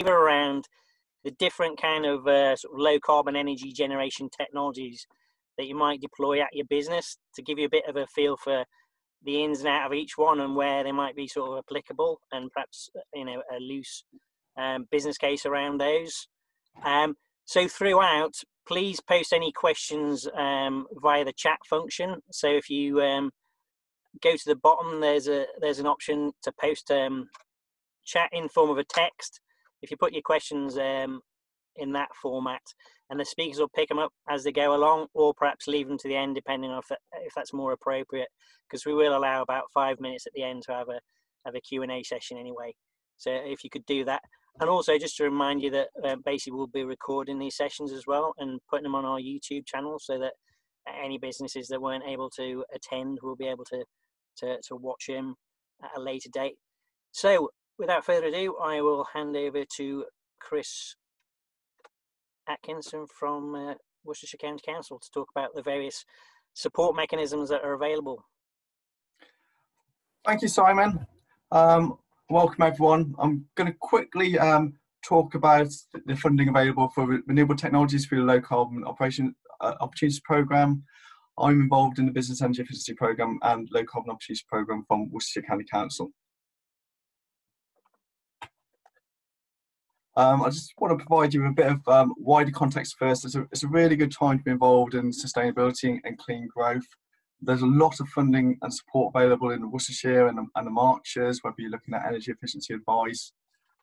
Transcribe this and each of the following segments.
around the different kind of uh, sort of low carbon energy generation technologies that you might deploy at your business to give you a bit of a feel for the ins and out of each one and where they might be sort of applicable and perhaps you know a loose um, business case around those. Um, so throughout, please post any questions um, via the chat function. So if you um, go to the bottom, there's a there's an option to post um, chat in form of a text. If you put your questions um, in that format, and the speakers will pick them up as they go along, or perhaps leave them to the end, depending on if, if that's more appropriate. Because we will allow about five minutes at the end to have a have a Q and A session anyway. So if you could do that, and also just to remind you that uh, basically we'll be recording these sessions as well and putting them on our YouTube channel so that any businesses that weren't able to attend will be able to to, to watch them at a later date. So without further ado, I will hand over to Chris Atkinson from uh, Worcestershire County Council to talk about the various support mechanisms that are available. Thank you, Simon. Um, welcome everyone. I'm going to quickly um, talk about the funding available for renewable technologies through the low carbon operation uh, opportunities program. I'm involved in the business energy efficiency program and low carbon opportunities program from Worcestershire County Council. Um, I just want to provide you with a bit of um, wider context first. It's a, it's a really good time to be involved in sustainability and clean growth there's a lot of funding and support available in Worcestershire and, and the Marches, whether you're looking at energy efficiency advice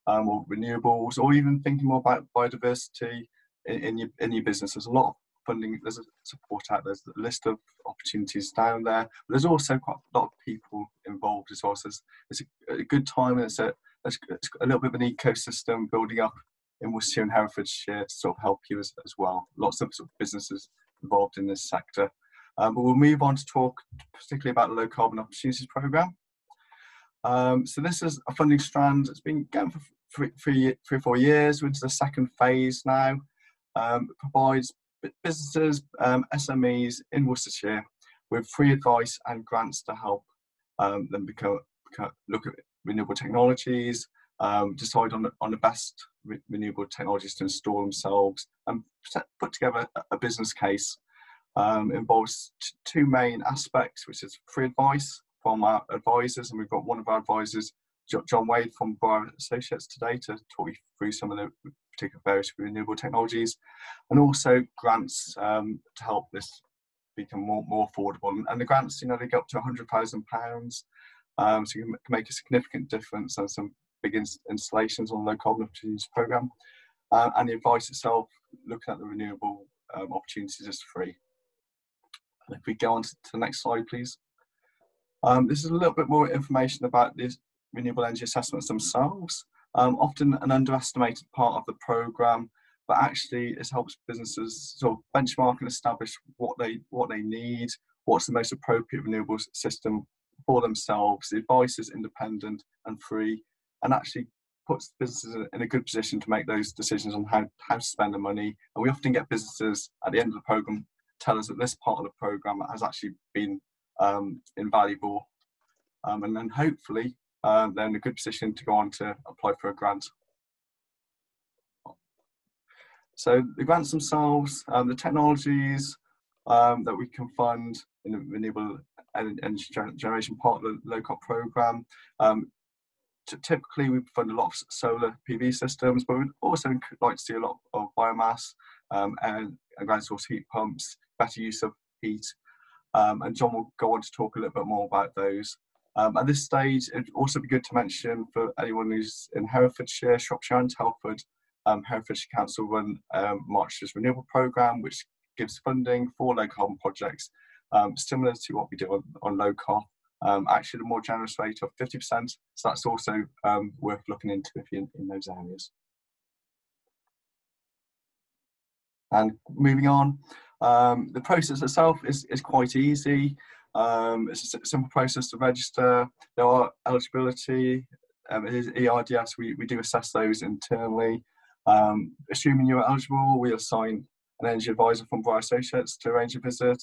um, or renewables, or even thinking more about biodiversity in, in, your, in your business. There's a lot of funding, there's a support out there, there's a list of opportunities down there. But there's also quite a lot of people involved as well. So it's, it's a, a, good time and it's a, it's a little bit of an ecosystem building up in Worcestershire and Herefordshire to sort of help you as, as well. Lots of, sort of businesses involved in this sector. Um, but we'll move on to talk particularly about the Low Carbon Opportunities Programme. Um, so this is a funding strand that's been going for three, three, three or four years. We're into the second phase now. Um, it provides businesses, um, SMEs in Worcestershire with free advice and grants to help um, them become, become, look at renewable technologies, um, decide on the, on the best re renewable technologies to install themselves, and put together a business case um, involves two main aspects, which is free advice from our advisors, and we've got one of our advisors, John Wade from Briar Associates today, to talk you through some of the particular various renewable technologies, and also grants um, to help this become more, more affordable. And the grants, you know, they go up to £100,000, um, so you can make a significant difference on some big installations on the low carbon opportunities program. Uh, and the advice itself, looking at the renewable um, opportunities, is free. And If we go on to the next slide, please. Um, this is a little bit more information about the renewable energy assessments themselves. Um, often an underestimated part of the program, but actually it helps businesses sort of benchmark and establish what they what they need, what's the most appropriate renewable system for themselves. The advice is independent and free, and actually puts businesses in a good position to make those decisions on how, how to spend the money. And we often get businesses at the end of the program tell us that this part of the program has actually been um, invaluable. Um, and then hopefully uh, they're in a good position to go on to apply for a grant. So the grants themselves, um, the technologies um, that we can fund in the renewable energy generation part of the low-COP program. Um, typically, we fund a lot of solar PV systems, but we'd also like to see a lot of biomass um, and, and ground source heat pumps, better use of heat. Um, and John will go on to talk a little bit more about those. Um, at this stage, it'd also be good to mention for anyone who's in Herefordshire, Shropshire and Telford, um, Herefordshire Council run um, Marches Renewable Programme, which gives funding for low carbon projects, um, similar to what we do on, on low carb. Um, actually, a more generous rate of 50%, so that's also um, worth looking into if you're in, in those areas. And moving on, um, the process itself is, is quite easy. Um, it's a simple process to register. There are eligibility. Um, it is ERDF. We, we do assess those internally. Um, assuming you're eligible, we assign an energy advisor from Briar Associates to arrange a visit.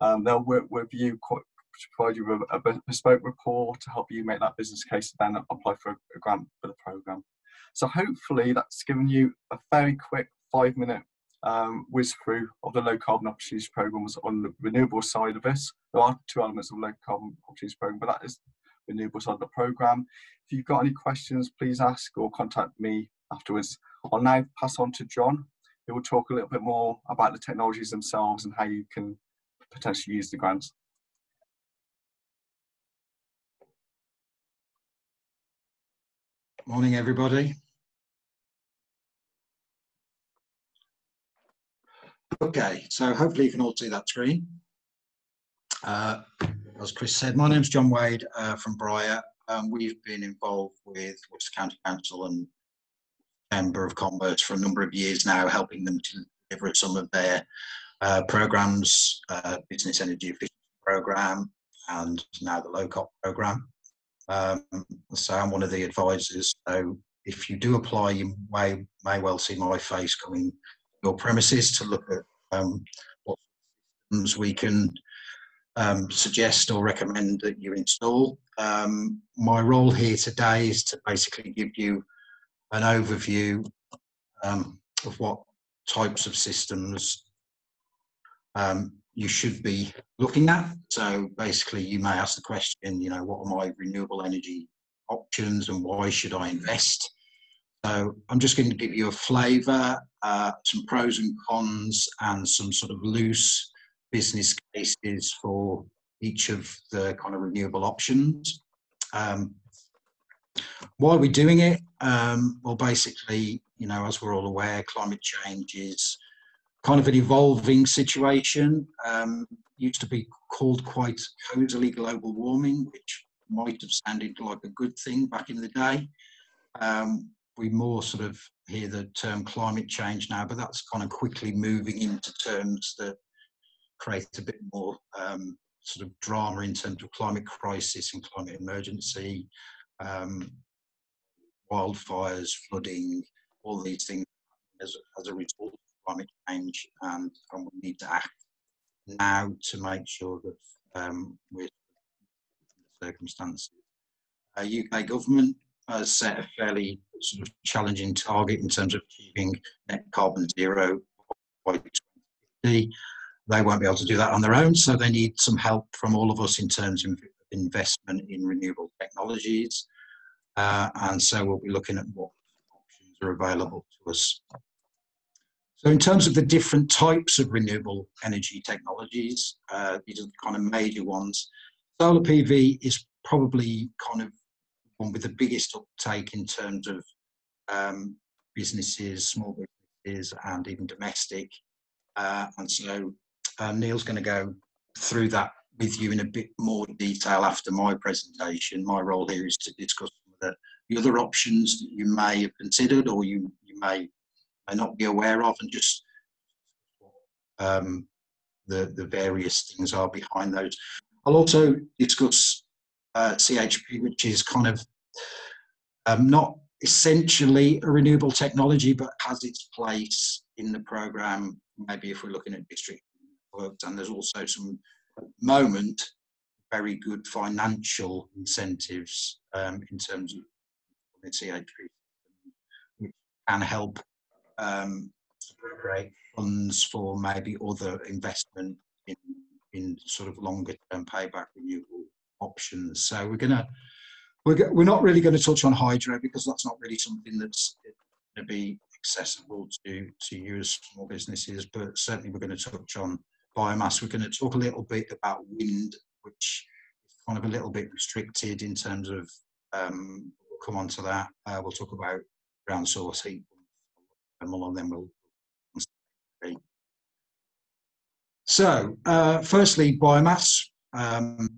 Um, they'll work with you, to provide you with a bespoke report to help you make that business case and then apply for a, grant for the programme. So hopefully that's given you a very quick five minute um, whiz through of the low carbon opportunities programs on the renewable side of this. There are two elements of low carbon opportunities program, but that is renewable side of the program. If you've got any questions, please ask or contact me afterwards. I'll now pass on to John, who will talk a little bit more about the technologies themselves and how you can potentially use the grants. Morning, everybody. Okay, so hopefully you can all see that screen. Uh, as Chris said, my name's John Wade uh, from Briar. Um, we've been involved with Worcester County Council and Chamber of Commerce for a number of years now, helping them to deliver some of their uh, programs, uh, Business Energy Efficiency Program, and now the Low COP Program. Um, so I'm one of the advisors. So if you do apply, you may, may well see my face coming your premises to look at um, what systems we can um, suggest or recommend that you install. Um, my role here today is to basically give you an overview um, of what types of systems um, you should be looking at. So basically, you may ask the question, you know, what are my renewable energy options and why should I invest? So I'm just going to give you a flavour, uh, some pros and cons, and some sort of loose business cases for each of the kind of renewable options. Um, why are we doing it? Um, well, basically, you know, as we're all aware, climate change is kind of an evolving situation. Um, used to be called quite cosily global warming, which might have sounded like a good thing back in the day. Um, we more sort of hear the term climate change now, but that's kind of quickly moving into terms that create a bit more um, sort of drama in terms of climate crisis and climate emergency, um, wildfires, flooding, all these things as, as a result of climate change, and, and we need to act now to make sure that um, we're circumstances. Uh, UK government has set a fairly sort of challenging target in terms of achieving net carbon zero by 2050. They won't be able to do that on their own, so they need some help from all of us in terms of investment in renewable technologies. Uh, and so we'll be looking at what options are available to us. So in terms of the different types of renewable energy technologies, uh, these are the kind of major ones. Solar PV is probably kind of one with the biggest uptake in terms of um, businesses, small businesses, and even domestic. Uh, and so uh, Neil's going to go through that with you in a bit more detail after my presentation. My role here is to discuss the, the other options that you may have considered or you, you may, may not be aware of and just um, the, the various things are behind those. I'll also discuss uh, CHP, which is kind of um, not essentially a renewable technology, but has its place in the program. Maybe if we're looking at district works, and there's also some moment very good financial incentives um, in terms of the which can help um, funds for maybe other investment in, in sort of longer term payback renewable options. So we're to we're, we're not really going to touch on hydro because that's not really something that's going to be accessible to, to you as small businesses, but certainly we're going to touch on biomass. We're going to talk a little bit about wind, which is kind of a little bit restricted in terms of, um, we'll come on to that. Uh, we'll talk about ground source heat and then we'll so, uh, firstly, biomass um,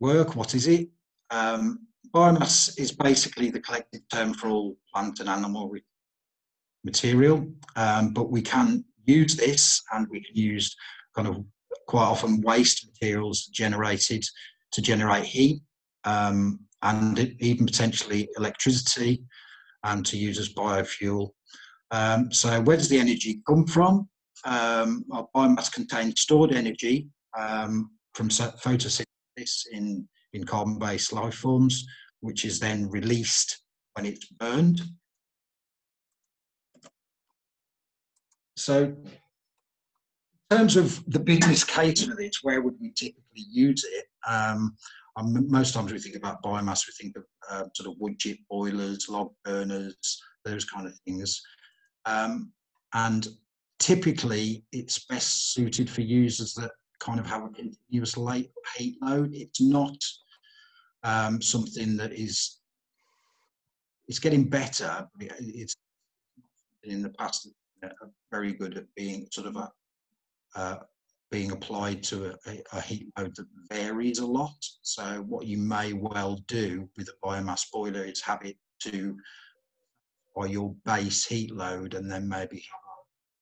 work. What is it? Um, biomass is basically the collective term for all plant and animal material, um, but we can use this and we can use kind of quite often waste materials generated to generate heat um, and even potentially electricity and to use as biofuel. Um, so where does the energy come from? Um, biomass contains stored energy um, from photosynthesis in in carbon-based life forms, which is then released when it's burned. So in terms of the business case for this, where would we typically use it? Um, most times we think about biomass, we think of uh, sort of wood chip boilers, log burners, those kind of things. Um, and typically it's best suited for users that kind of have a continuous light heat load. It's not um, something that is, it's getting better. It's in the past very good at being sort of a, uh, being applied to a, a, heat load that varies a lot. So what you may well do with a biomass boiler is have it to or your base heat load and then maybe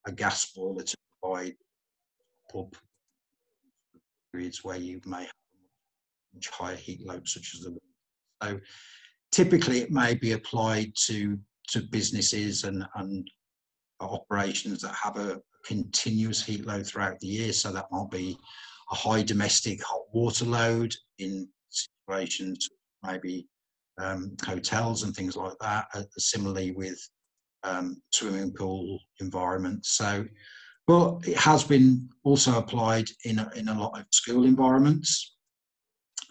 a, gas boiler to provide periods where you may have much higher heat load such as the so typically it may be applied to to businesses and and operations that have a continuous heat load throughout the year. So that might be a high domestic hot water load in situations, maybe um, hotels and things like that. Uh, similarly with um, swimming pool environments. So, but it has been also applied in a, in a lot of school environments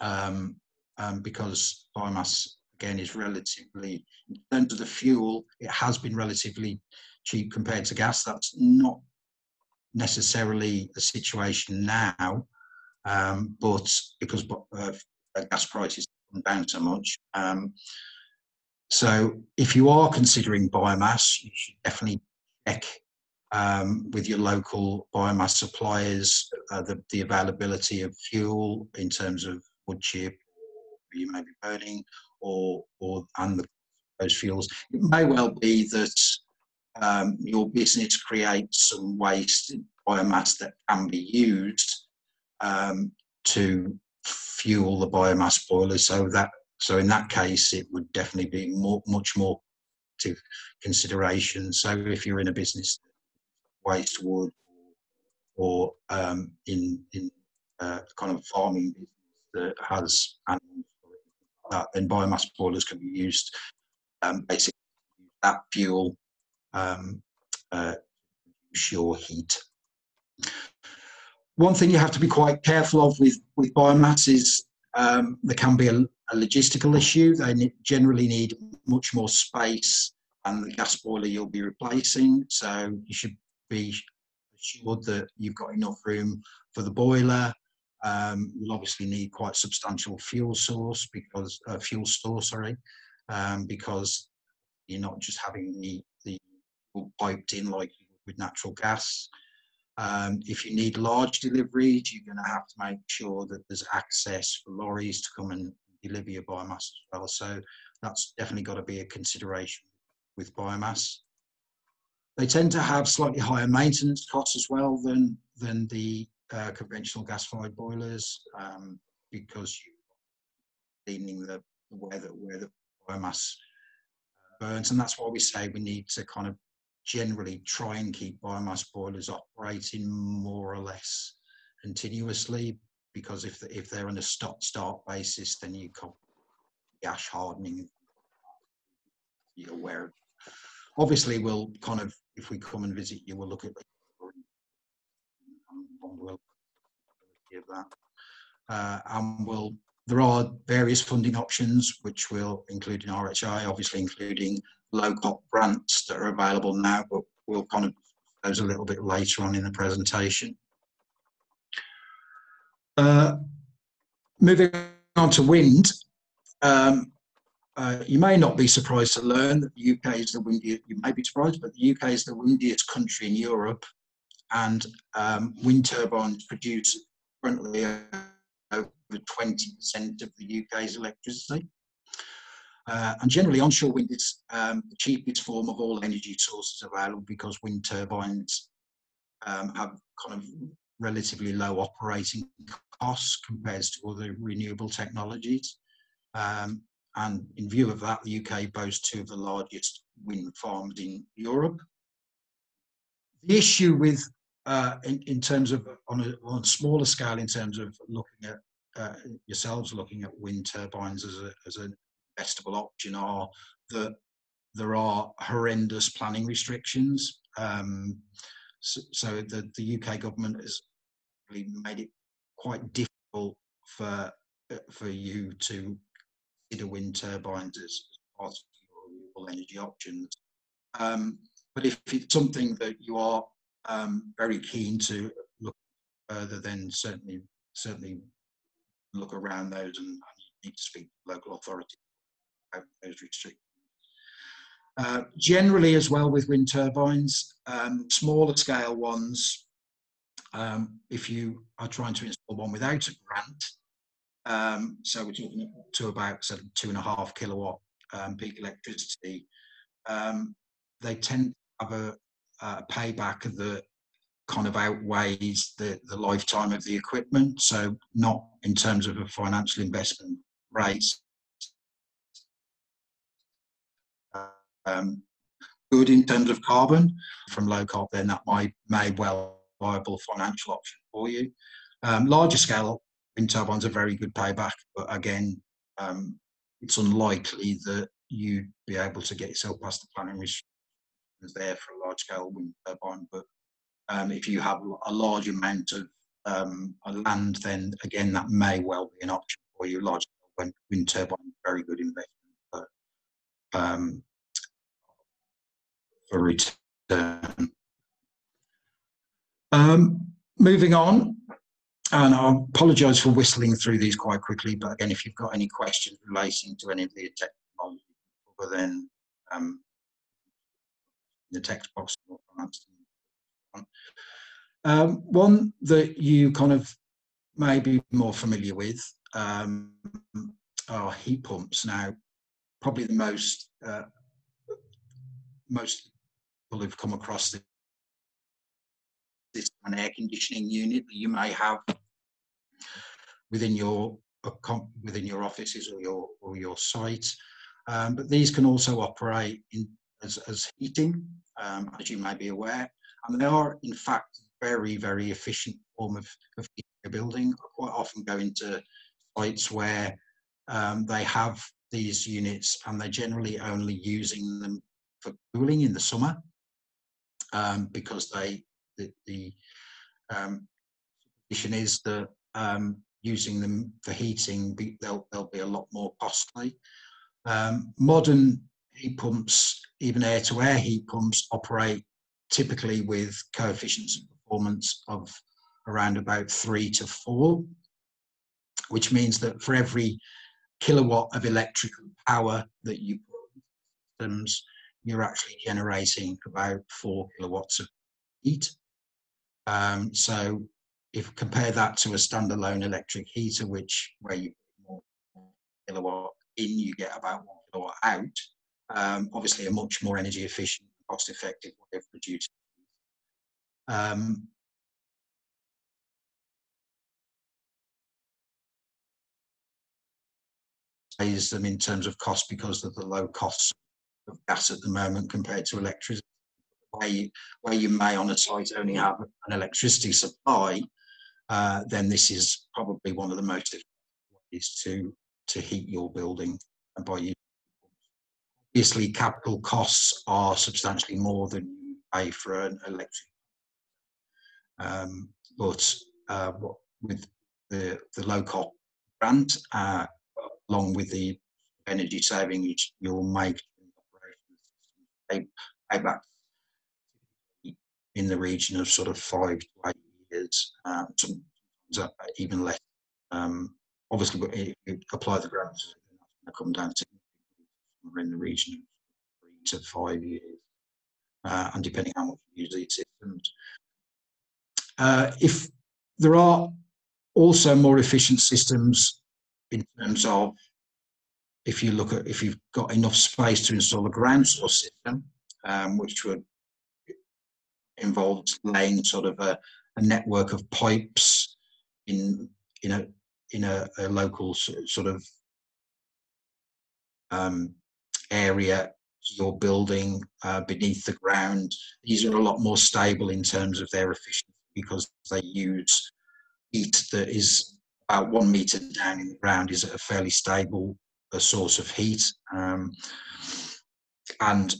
um, um because biomass again is relatively in terms of the fuel, it has been relatively cheap compared to gas. That's not necessarily the situation now, um, but because uh, gas prices have gone down so much. Um, so if you are considering biomass, you should definitely check um, with your local biomass suppliers uh, the, the availability of fuel in terms of wood chip you may be burning or or and the, those fuels. It may well be that um, your business creates some waste biomass that can be used um, to fuel the biomass boiler. So that so in that case, it would definitely be more, much more to consideration. So if you're in a business waste wood or um, in in uh, kind of farming business that has animals, that, then biomass boilers can be used um, basically that fuel um, uh, your heat. One thing you have to be quite careful of with, with biomass is um, there can be a, a logistical issue. They ne generally need much more space and the gas boiler you'll be replacing. So you should be assured that you've got enough room for the boiler. Um, you'll obviously need quite substantial fuel source because uh, fuel store, sorry, um, because you're not just having the, the piped in like with natural gas. Um, if you need large deliveries, you're going to have to make sure that there's access for lorries to come and deliver your biomass as well. So that's definitely got to be a consideration with biomass. They tend to have slightly higher maintenance costs as well than than the uh, conventional gas-fired boilers um, because you're cleaning the the where the biomass burns, and that's why we say we need to kind of generally try and keep biomass boilers operating more or less continuously because if if they're on a stop start basis then you can ash hardening. You're aware obviously we'll kind of if we come and visit you we'll look at that. Uh, and we'll there are various funding options which will include in RHI obviously including low-cost grants that are available now, but we'll kind of those a little bit later on in the presentation. Uh, moving on to wind, um, uh, you may not be surprised to learn that the UK is the windiest, you may be surprised, but the UK is the windiest country in Europe and um, wind turbines produce currently over 20% of the UK's electricity. Uh, and generally, onshore wind is um, the cheapest form of all energy sources available because wind turbines um, have kind of relatively low operating costs compared to other renewable technologies. Um, and in view of that, the UK boasts two of the largest wind farms in Europe. The issue with, uh, in, in, terms of on a, on a smaller scale, in terms of looking at uh, yourselves looking at wind turbines as a, as a investable option are that there are horrendous planning restrictions. Um, so, so, the, the UK government has really made it quite difficult for for you to consider wind turbines as part of your renewable energy options. Um, but if it's something that you are um, very keen to look further, then certainly certainly look around those and, and you need to speak to local authorities those restrictions. Uh, generally, as well with wind turbines, um, smaller scale ones, um, if you are trying to install one without a grant, um, so we're talking to about sort of two and a half kilowatt um, peak electricity, um, they tend to have a, a payback that kind of outweighs the, the lifetime of the equipment. So not in terms of a financial investment rate. Um, good in terms of carbon from low carb, then that might may well be a viable financial option for you. Um, larger scale wind turbines are very good payback, but again, um, it's unlikely that you'd be able to get yourself past the planning restrictions there for a large scale wind turbine. But um, if you have a large amount of um, land, then again, that may well be an option for you. Large wind, wind turbine, very good investment, but um, for return. Um, moving on, and I apologise for whistling through these quite quickly, but again, if you've got any questions relating to any of the technology, then um, the text box um, one that you kind of may be more familiar with um, are heat pumps. Now, probably the most uh, most who've come across this, this an air conditioning unit that you may have within your within your offices or your or your site. Um, but these can also operate in, as, as heating, um, as you may be aware, and they are in fact very very efficient form of, of heating a building. I quite often go into sites where um, they have these units and they're generally only using them for cooling in the summer um, because they the, the um, is that um, using them for heating, be, they'll, they'll be a lot more costly. Um, modern heat pumps, even air-to-air heat pumps, operate typically with coefficients of performance of around about three to four, which means that for every kilowatt of electrical power that you put in systems, you're actually generating about four kilowatts of heat. Um, so if you compare that to a standalone electric heater, which where you put more kilowatt in, you get about one kilowatt out. Um, obviously, a much more energy efficient, cost effective way of producing. Um, them in terms of cost because of the low costs of gas at the moment compared to electricity. Where you, where you may on a site only have an electricity supply, uh, then this is probably one of the most ways to to heat your building and by obviously capital costs are substantially more than you pay for an electric um, but uh, with the, the low cost grant uh, along with the energy saving you'll make pay, payback in the region of sort of five to eight years, um, sometimes uh, even less. Um, obviously, if you apply the grants, going come down to in the region of three to five years, uh, and depending how much you use these systems. Uh, if there are also more efficient systems in terms of if you look at if you've got enough space to install a ground source system, um, which would involve laying sort of a, a network of pipes in in a in a, a local sort of um, area your building uh, beneath the ground. These are a lot more stable in terms of their efficiency because they use heat that is about one meter down in the ground is at a fairly stable a source of heat um, and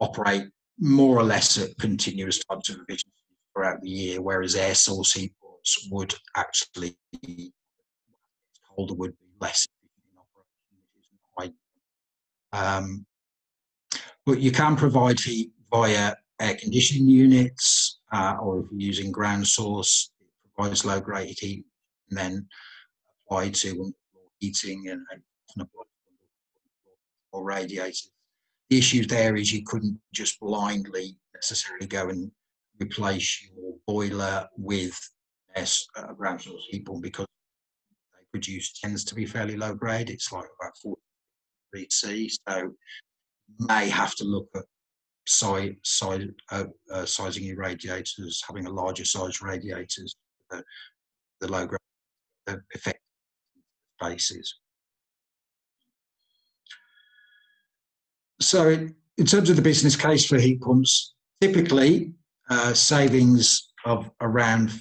operate more or less at continuous of efficiency throughout the year, whereas air source heat pumps would actually be colder would be less um, but you can provide heat via air conditioning units, uh, or if you're using ground source, it provides low grade heat and then apply to heating and or radiators. The issue there is you couldn't just blindly necessarily go and replace your boiler with uh, ground source heat pump because they produce tends to be fairly low grade. It's like about 40 degrees C. So may have to look at size, size, uh, uh, sizing your radiators, having a larger size radiators, the, the low grade the effect spaces. So in, terms of the business case for heat pumps, typically uh, savings of around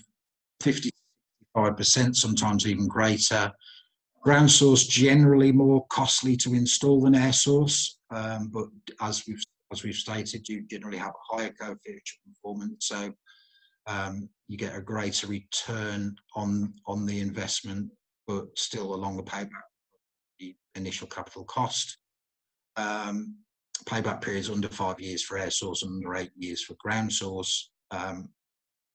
55%, sometimes even greater. Ground source generally more costly to install than air source, um, but as we've as we've stated, you generally have a higher coefficient performance, so um, you get a greater return on on the investment, but still a longer payback. The initial capital cost. Um, payback periods under five years for air source and under eight years for ground source. Um,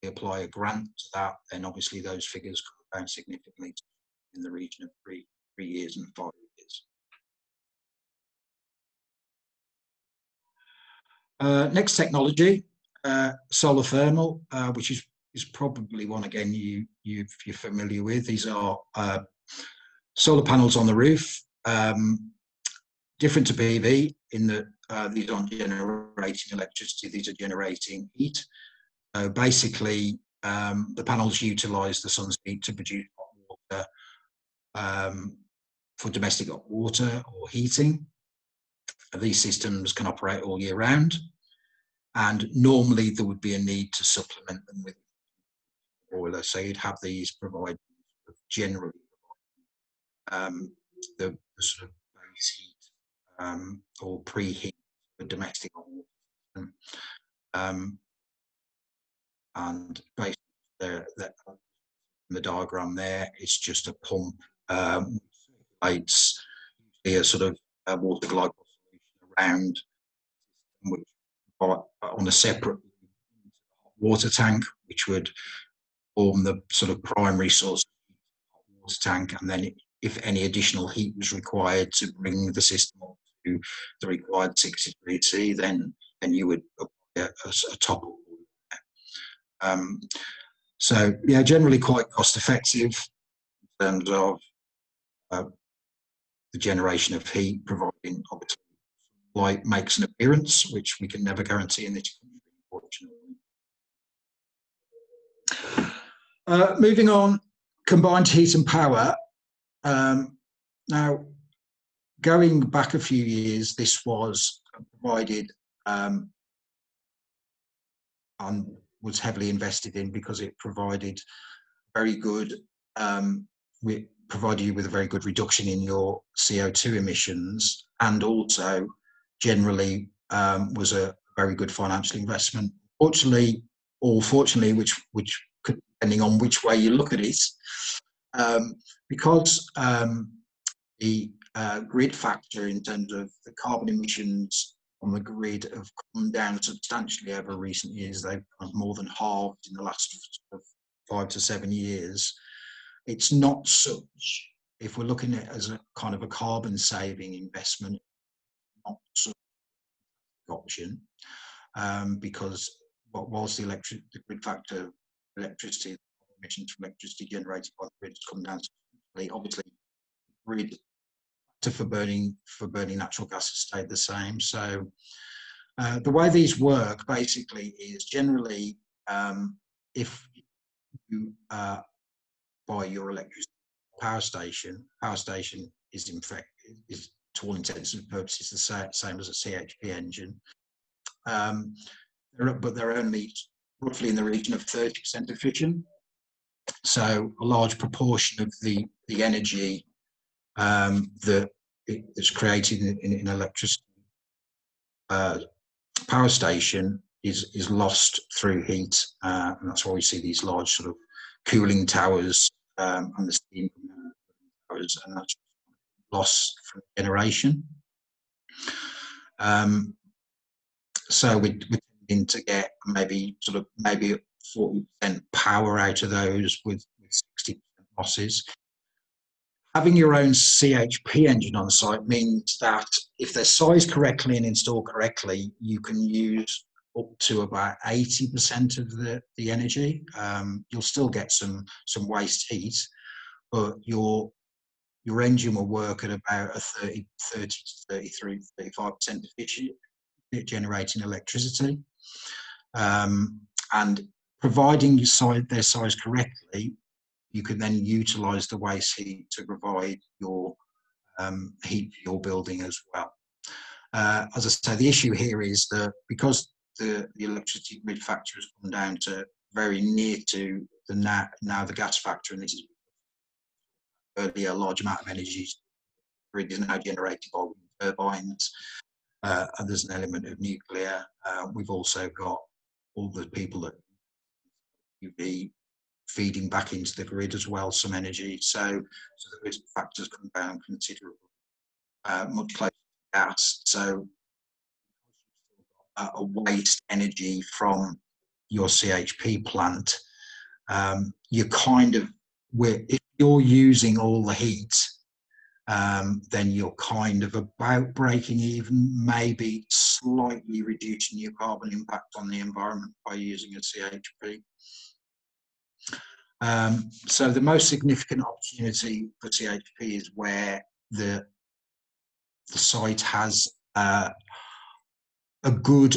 we apply a grant to that, then obviously those figures come down significantly in the region of three three years and five years. Uh, next technology, uh, solar thermal, uh, which is is probably one again you you are familiar with. These are uh, solar panels on the roof, um, different to PV in that uh, these aren't generating electricity; these are generating heat. So basically, um, the panels utilise the sun's heat to produce hot water um, for domestic hot water or heating. These systems can operate all year round and normally there would be a need to supplement them with boiler. So you'd have these provide generally um, the, sort of base heat um, or preheat for domestic water Um, and basically, the, the, the, diagram there, it's just a pump um, a sort of a water glycol solution around which on a separate water tank, which would form the sort of primary source water tank, and then if any additional heat was required to bring the system up the required 60 degrees C, then then you would apply a, a, top. Um, so yeah, generally quite cost effective in terms of uh, the generation of heat, providing light makes an appearance, which we can never guarantee in this country, unfortunately. Uh, moving on, combined heat and power. Um, now, going back a few years, this was provided um, and was heavily invested in because it provided very good, um, provided you with a very good reduction in your CO2 emissions and also generally um, was a very good financial investment. Fortunately, or fortunately, which which depending on which way you look at it, um, because um, the uh, grid factor in terms of the carbon emissions on the grid have come down substantially over recent years. They've more than halved in the last five to seven years. It's not such, if we're looking at it as a kind of a carbon saving investment, option um, because whilst the electric the grid factor electricity emissions from electricity generated by the grid has come down substantially, obviously grid for burning for burning natural gas has stayed the same so uh, the way these work basically is generally um, if you uh, buy your electricity power station power station is in fact is to all intents and purposes the same as a CHP engine. Um, but they're only roughly in the region of 30% efficient. So a large proportion of the, the energy um, that that's created in, in, electricity uh, power station is is lost through heat, uh, and that's why we see these large sort of cooling towers um, and the steam towers, and that's loss from generation. Um, so we, we're tending to get maybe sort of maybe 40% power out of those with, with 60% losses. Having your own CHP engine on site means that if they're sized correctly and installed correctly, you can use up to about 80% of the, the energy. Um, you'll still get some, some waste heat, but your, your engine will work at about a 30, 30 to 33, 35% efficiency generating electricity. Um, and providing you size, their size correctly, you can then utilize the waste heat to provide your um, heat for your building as well. Uh, as I say, the issue here is that because the, the electricity grid factor has come down to very near to the now, now the gas factor, and this is earlier a large amount of energy grid is now generated by wind turbines. Uh, and there's an element of nuclear. Uh, we've also got all the people that UV feeding back into the grid as well, some energy. So, so the risk factors come down considerably, uh, much closer to gas. So a waste energy from your CHP plant, um, you kind of, if you're using all the heat, um, then you're kind of about breaking even, maybe slightly reducing your carbon impact on the environment by using a CHP. Um, so the most significant opportunity for CHP is where the the site has uh, a good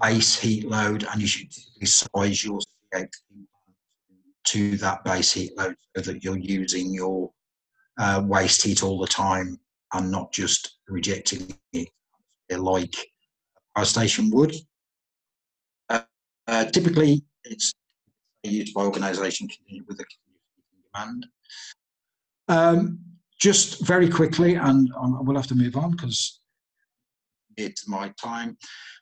base heat load, and you should size your CHP to that base heat load so that you're using your uh, waste heat all the time and not just rejecting it like a power station would. Uh, uh, typically, it's used by organisation with a demand. Um, just very quickly, and we'll have to move on because it's my time.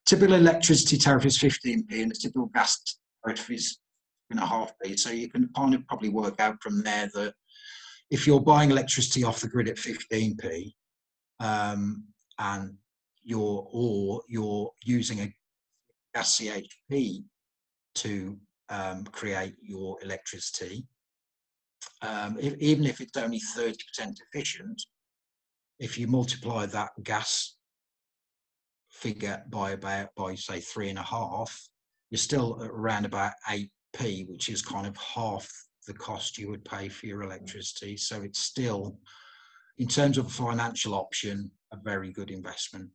Typical electricity tariff is 15p, and the typical gas tariff is and a half p. So you can kind of probably work out from there that if you're buying electricity off the grid at 15p, um, and you're or you're using a gas CHP to um, create your electricity, um, if, even if it's only 30% efficient, if you multiply that gas figure by about by say three and a half, you're still around about 8p, which is kind of half the cost you would pay for your electricity. So it's still, in terms of a financial option, a very good investment.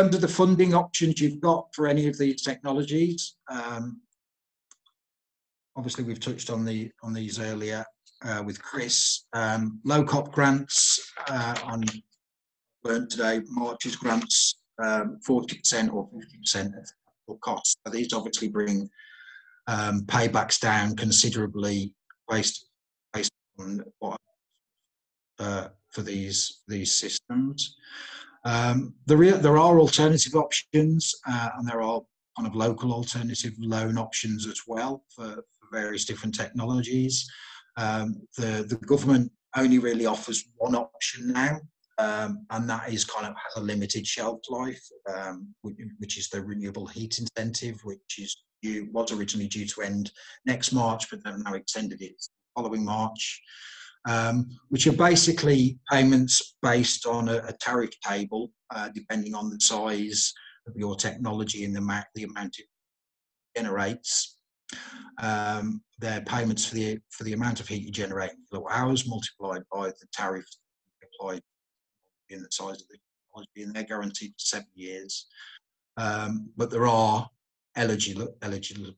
Terms of the funding options you've got for any of these technologies, um, obviously we've touched on the on these earlier uh, with Chris. Um, low COP grants uh, on learned today, Marches grants, um, 40% or 50% of costs. So these obviously bring um, paybacks down considerably based based on what uh, for these these systems. Um, there, there are alternative options, uh, and there are kind of local alternative loan options as well for, for various different technologies. Um, the the government only really offers one option now, um, and that is kind of has a limited shelf life, um, which, which, is the renewable heat incentive, which is due, was originally due to end next March, but they've now extended it following March, um, which are basically payments based on a, a tariff table, uh, depending on the size of your technology and the amount, the amount it generates. Um, they're payments for the for the amount of heat you generate in kilowatt hours multiplied by the tariff applied in the size of the technology, and they're guaranteed for seven years. Um, but there are eligibility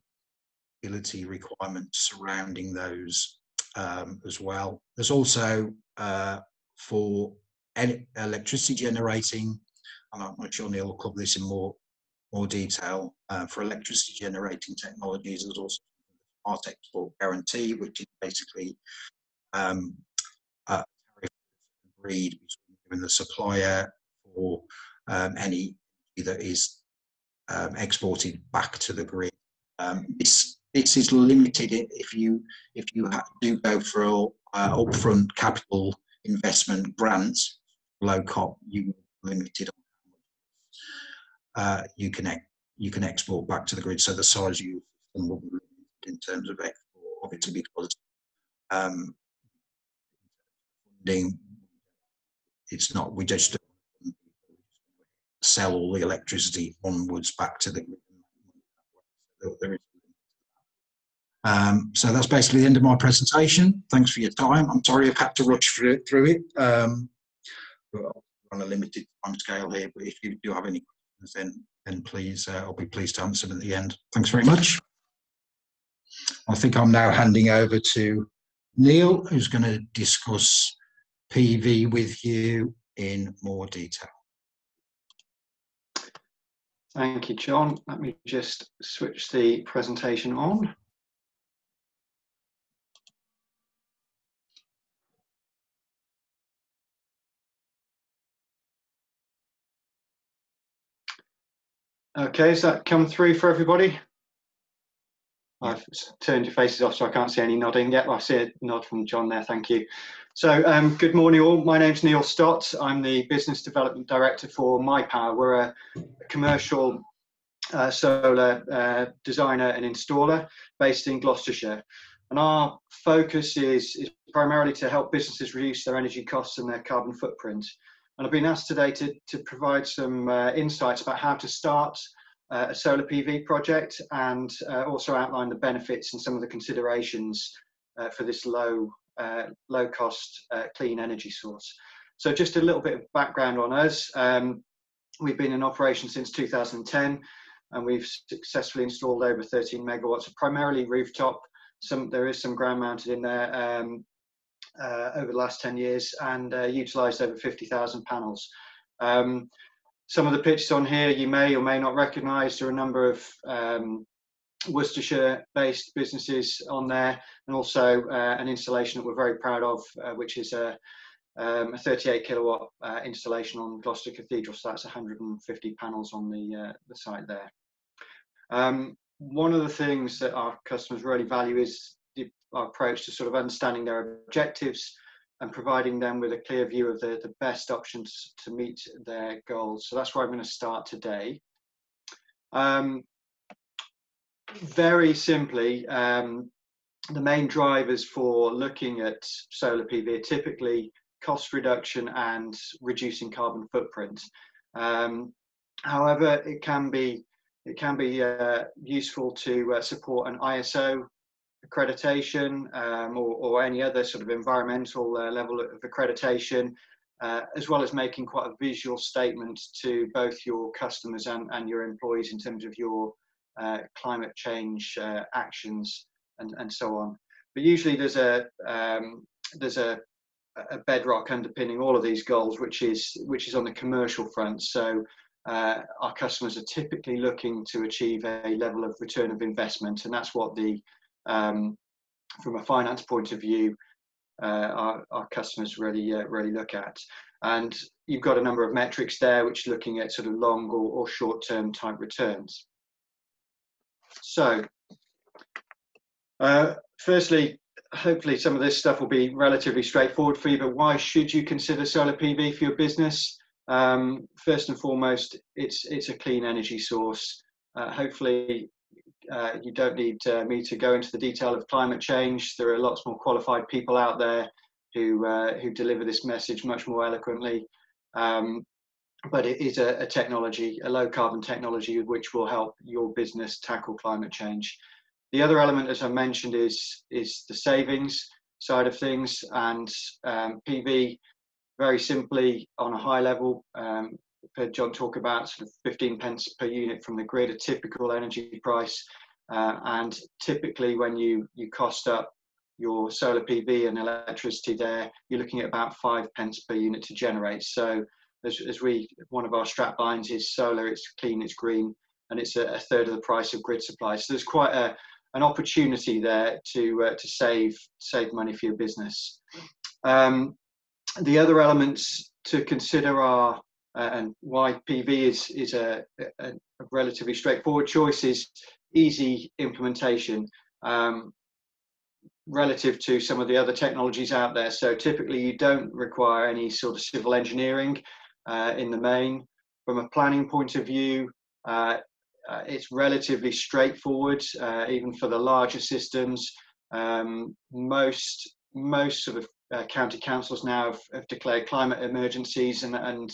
requirements surrounding those um, as well. There's also uh, for electricity generating, and I'm not sure Neil will cover this in more more detail. Uh, for electricity generating technologies, there's also smart export guarantee, which is basically um, uh, agreed between the supplier for um, any that is um, exported back to the grid. Um, this this is limited if you if you do go for uh, upfront capital investment grants, low COP, you limited uh, you can you can export back to the grid. So the size you will be limited in terms of export, obviously because um, funding it's not we just sell all the electricity onwards back to the grid. Um, so that's basically the end of my presentation. Thanks for your time. I'm sorry I've had to rush through, through it. Um, on a limited time scale here, but if you do have any questions, then, then please, uh, I'll be pleased to answer them at the end. Thanks very much. I think I'm now handing over to Neil, who's going to discuss PV with you in more detail. Thank you, John. Let me just switch the presentation on. Okay, has that come through for everybody? I've turned your faces off so I can't see any nodding yet. I see a nod from John there, thank you. So um, good morning all, my name's Neil Stott. I'm the Business Development Director for MyPower. We're a, commercial uh, solar uh, designer and installer based in Gloucestershire. And our focus is, is primarily to help businesses reduce their energy costs and their carbon footprint. And I've been asked today to, to provide some uh, insights about how to start uh, a solar PV project and uh, also outline the benefits and some of the considerations uh, for this low, uh, low cost uh, clean energy source. So just a little bit of background on us. Um, we've been in operation since 2010 and we've successfully installed over 13 megawatts, primarily rooftop. Some, there is some ground mounted in there, um, uh, over the last 10 years and uh, utilised over 50,000 panels. Um, some of the pictures on here you may or may not recognise. There are a number of um, Worcestershire-based businesses on there, and also uh, an installation that we're very proud of, uh, which is a, um, a 38 kilowatt uh, installation on Gloucester Cathedral. So that's 150 panels on the uh, the site there. Um, one of the things that our customers really value is our approach to sort of understanding their objectives and providing them with a clear view of the, the best options to meet their goals. So that's where I'm going to start today. Um, very simply, um, the main drivers for looking at solar PV are typically cost reduction and reducing carbon footprint. Um, however, it can be it can be uh, useful to uh, support an ISO accreditation um, or, or, any other sort of environmental uh, level of accreditation, uh, as well as making quite a visual statement to both your customers and, and your employees in terms of your uh, climate change uh, actions and, and so on. But usually there's a um, there's a, a bedrock underpinning all of these goals, which is which is on the commercial front. So uh, our customers are typically looking to achieve a level of return of investment, and that's what the um, from a finance point of view, uh, our, our, customers really uh, really look at. And you've got a number of metrics there, which looking at sort of long or, or short term type returns. So, uh, firstly, hopefully some of this stuff will be relatively straightforward for you, but why should you consider solar PV for your business? Um, first and foremost, it's, it's a clean energy source. Uh, hopefully uh, you don't need uh, me to go into the detail of climate change. There are lots more qualified people out there who uh, who deliver this message much more eloquently. Um, but it is a, a, technology, a low carbon technology, which will help your business tackle climate change. The other element, as I mentioned, is is the savings side of things, and um, PV. Very simply, on a high level, um, heard John talk about sort of 15 pence per unit from the grid, a typical energy price. Uh, and typically, when you you cost up your solar PV and electricity there, you're looking at about five pence per unit to generate. So, as, as we one of our strap lines is solar, it's clean, it's green, and it's a, a third of the price of grid supply. So there's quite a an opportunity there to uh, to save save money for your business. Um, the other elements to consider are, and why PV is, is a, a, a, relatively straightforward choice, is easy implementation um, relative to some of the other technologies out there. So typically you don't require any sort of civil engineering uh, in the main. From a planning point of view, uh, uh, it's relatively straightforward, uh, even for the larger systems. Um, most most sort of uh, county councils now have, have, declared climate emergencies, and, and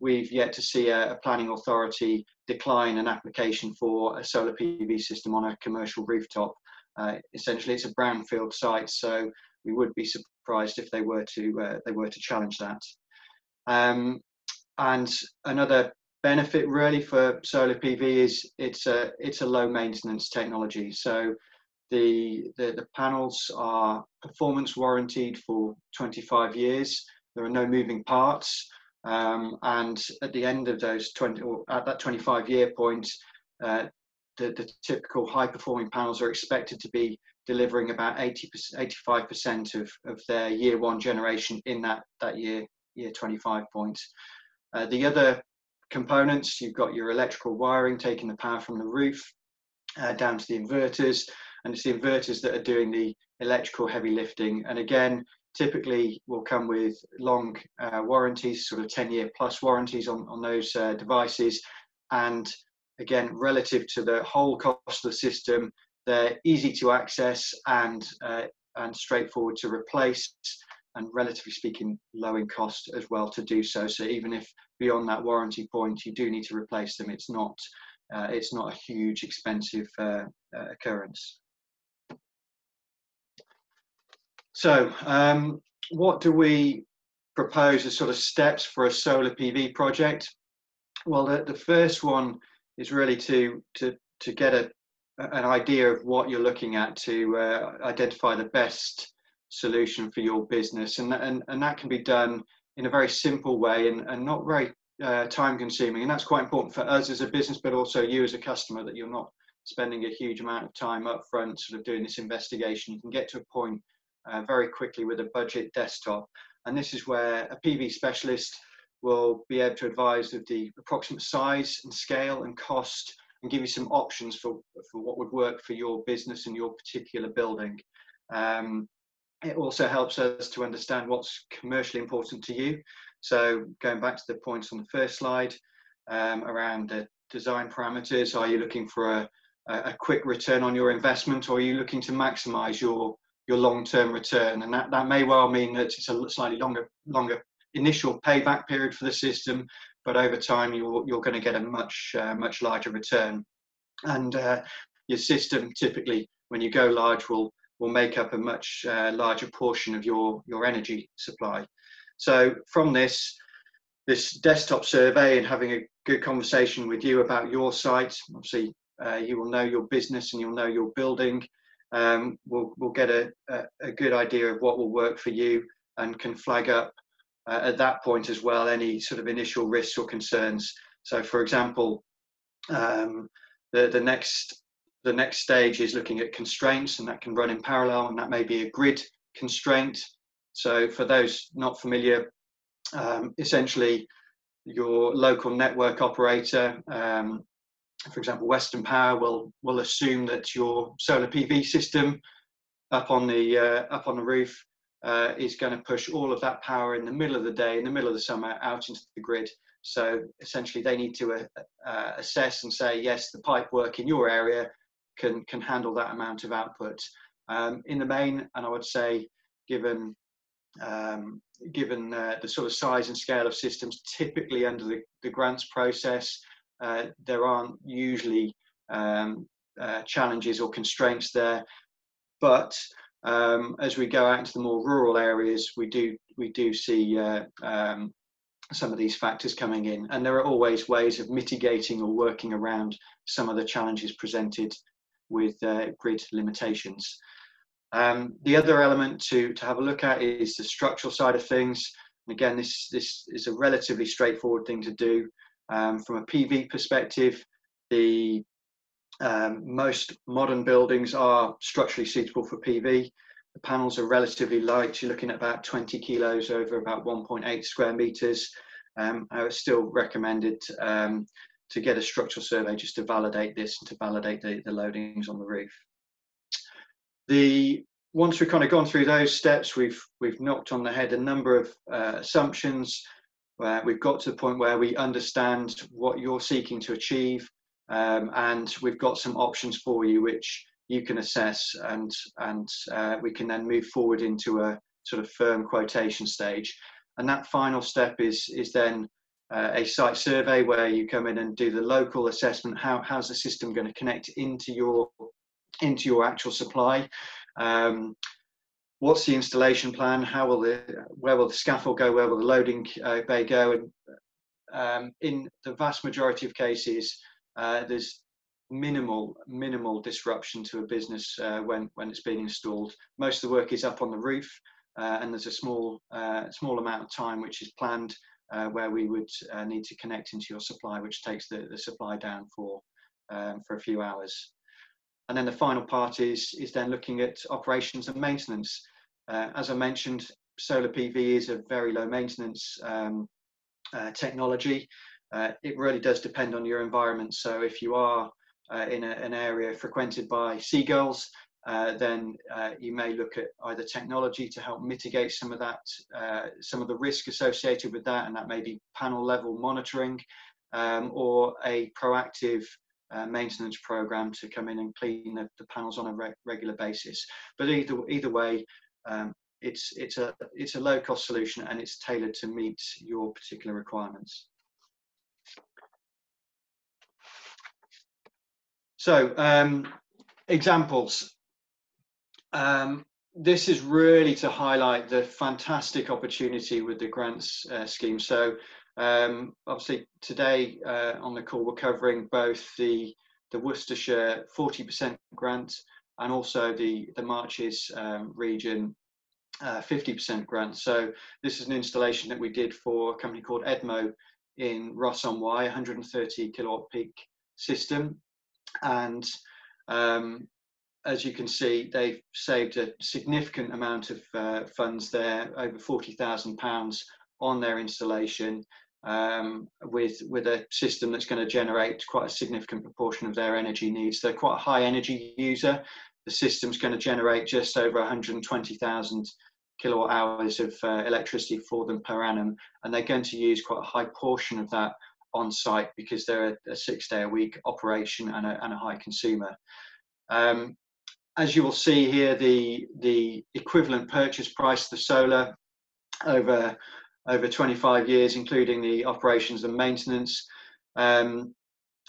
we've yet to see a, a, planning authority decline an application for a solar PV system on a commercial rooftop. Uh, essentially, it's a brownfield site, so we would be surprised if they were to uh, they were to challenge that. Um, and another benefit really for solar PV is it's a it's a low maintenance technology. So the, the, the panels are performance warranted for 25 years. There are no moving parts. Um, and at the end of those 20, or at that 25 year point, uh, the, the typical high performing panels are expected to be delivering about 80 85% of, of their year one generation in that, that year, year 25 point. Uh, the other components, you've got your electrical wiring taking the power from the roof uh, down to the inverters, and it's the inverters that are doing the electrical heavy lifting. And again, typically will come with long uh, warranties, sort of 10 year plus warranties on, on those uh, devices. And again, relative to the whole cost of the system, they're easy to access and, uh, and straightforward to replace and relatively speaking low in cost as well to do so so even if beyond that warranty point you do need to replace them it's not uh, it's not a huge expensive uh, uh, occurrence So, um, what do we propose as sort of steps for a solar PV project? Well, the, the first one is really to to to get a an idea of what you're looking at to uh, identify the best solution for your business, and and and that can be done in a very simple way and, and not very uh, time consuming. And that's quite important for us as a business, but also you as a customer that you're not spending a huge amount of time up front sort of doing this investigation. You can get to a point uh, very quickly with a budget desktop. And this is where a PV specialist will be able to advise of the approximate size and scale and cost and give you some options for, for what would work for your business and your particular building. Um, it also helps us to understand what's commercially important to you. So going back to the points on the first slide um, around the design parameters, are you looking for a, a quick return on your investment or are you looking to maximize your your long-term return, and that, that may well mean that it's a slightly longer longer initial payback period for the system, but over time you're you're going to get a much uh, much larger return, and uh, your system typically when you go large will will make up a much uh, larger portion of your your energy supply. So from this this desktop survey and having a good conversation with you about your site, obviously uh, you will know your business and you'll know your building um, we'll, we'll get a, a, a, good idea of what will work for you and can flag up uh, at that point as well any sort of initial risks or concerns. So, for example, um, the, the next the next stage is looking at constraints, and that can run in parallel, and that may be a grid constraint. So, for those not familiar, um, essentially your local network operator um, for example, Western Power will will assume that your solar PV system up on the uh, up on the roof uh, is going to push all of that power in the middle of the day, in the middle of the summer, out into the grid. So essentially, they need to uh, uh assess and say, yes, the pipe work in your area can can handle that amount of output. Um, in the main, and I would say, given um, given uh, the sort of size and scale of systems typically under the, the grants process, uh, there aren't usually um, uh, challenges or constraints there. But um, as we go out into the more rural areas, we do we do see uh, um, some of these factors coming in, and there are always ways of mitigating or working around some of the challenges presented with uh, grid limitations. Um, the other element to, to have a look at is the structural side of things. And again, this, this is a relatively straightforward thing to do. Um, from a PV perspective, the um, most modern buildings are structurally suitable for PV. the panels are relatively light. You're looking at about 20 kilos over about 1.8 square meters. Um, I was still recommended um, to get a structural survey just to validate this and to validate the, the loadings on the roof. The once we've kind of gone through those steps, we've we've knocked on the head a number of uh, assumptions. Where we've got to the point where we understand what you're seeking to achieve, um, and we've got some options for you which you can assess, and and uh, we can then move forward into a sort of firm quotation stage. And that final step is is then uh, a site survey where you come in and do the local assessment. How how's the system going to connect into your into your actual supply? Um, what's the installation plan? How will the where will the scaffold go? Where will the loading uh, bay go? And um, in the vast majority of cases, uh, there's minimal minimal disruption to a business uh, when when it's being installed. Most of the work is up on the roof, uh, and there's a small uh, small amount of time which is planned uh, where we would need to connect into your supply, which takes the, the supply down for um, for a few hours. And then the final part is, is then looking at operations and maintenance. Uh, as I mentioned, solar PV is a very low maintenance um, uh, technology. Uh, it really does depend on your environment. So if you are uh, in a, an area frequented by seagulls, uh, then uh, you may look at either technology to help mitigate some of that, some of the risk associated with that, and that may be panel level monitoring, um, or a proactive maintenance program to come in and clean the, the panels on a re regular basis. But either either way, um, it's it's a it's a low cost solution and it's tailored to meet your particular requirements. So um, examples. Um, this is really to highlight the fantastic opportunity with the grants uh, scheme. So um, obviously, today uh, on the call, we're covering both the, the Worcestershire 40% grant and also the, the Marches um, region 50% uh, grant. So this is an installation that we did for a company called Edmo in Ross on Wye, 130 kilowatt peak system. And um, as you can see, they've saved a significant amount of uh, funds there, over £40,000 on their installation um, with with a system that's going to generate quite a significant proportion of their energy needs. They're quite a high energy user. The system's going to generate just over 120,000 kilowatt hours of uh, electricity for them per annum, and they're going to use quite a high portion of that on site because they're a, a six day a week operation and a, and a high consumer. Um, as you will see here, the the equivalent purchase price, the solar over over 25 years, including the operations and maintenance, um,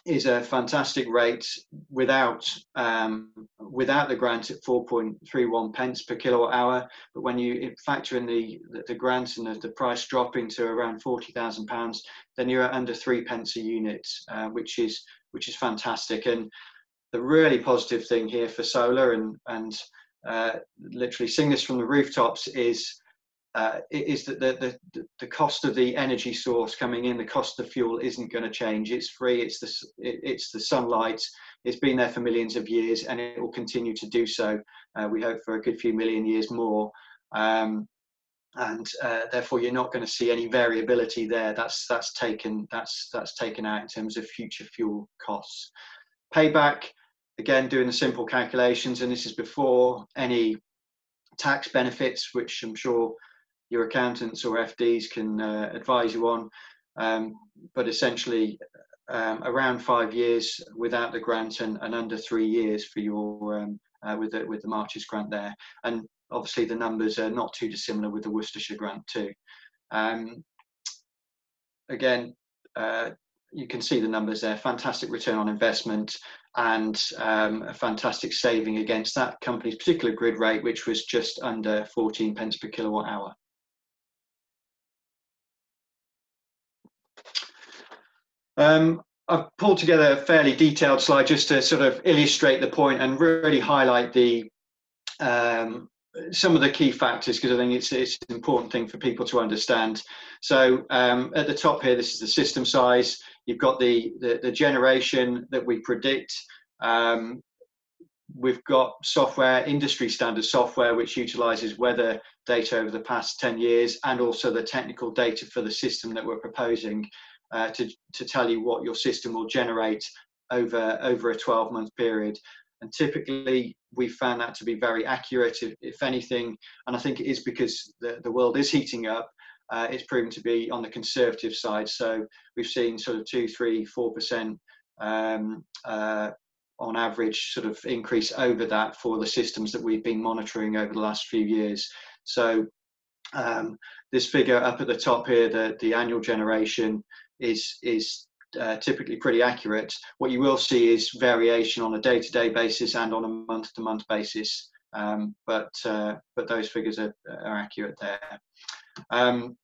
is a fantastic rate without um, without the grant at 4.31 pence per kilowatt hour. But when you factor in the the, grant and the, the, price dropping to around 40,000 pounds, then you're at under three pence a unit, uh, which is which is fantastic. And the really positive thing here for solar and and uh, literally seeing this from the rooftops is uh, is that the, the, the cost of the energy source coming in, the cost of fuel isn't going to change. It's free. It's the it's the sunlight. It's been there for millions of years, and it will continue to do so. Uh, we hope for a good few million years more. Um, and uh, therefore, you're not going to see any variability there. That's that's taken that's that's taken out in terms of future fuel costs. Payback again, doing the simple calculations, and this is before any tax benefits, which I'm sure your accountants or FDs can uh, advise you on. Um, but essentially, um, around five years without the grant and, and under three years for your um, uh, with the with the Marches grant there. And obviously, the numbers are not too dissimilar with the Worcestershire grant too. Um, again, uh, you can see the numbers there. Fantastic return on investment and um, a fantastic saving against that company's particular grid rate, which was just under 14 pence per kilowatt hour. Um, I've pulled together a fairly detailed slide just to sort of illustrate the point and really highlight the um, some of the key factors because I think it's, it's an important thing for people to understand. So um, at the top here, this is the system size. You've got the, the, the generation that we predict. Um, we've got software, industry standard software, which utilizes weather data over the past 10 years and also the technical data for the system that we're proposing uh, to, to tell you what your system will generate over, over a 12 month period. And typically, we found that to be very accurate, if, if anything. And I think it is because the, the world is heating up. Uh, it's proven to be on the conservative side. So we've seen sort of two, three, four percent um, uh, on average sort of increase over that for the systems that we've been monitoring over the last few years. So um, this figure up at the top here, the, the annual generation is, is uh, typically pretty accurate. What you will see is variation on a day-to-day basis and on a month-to-month basis, um, but uh, but those figures are, are accurate there. Um,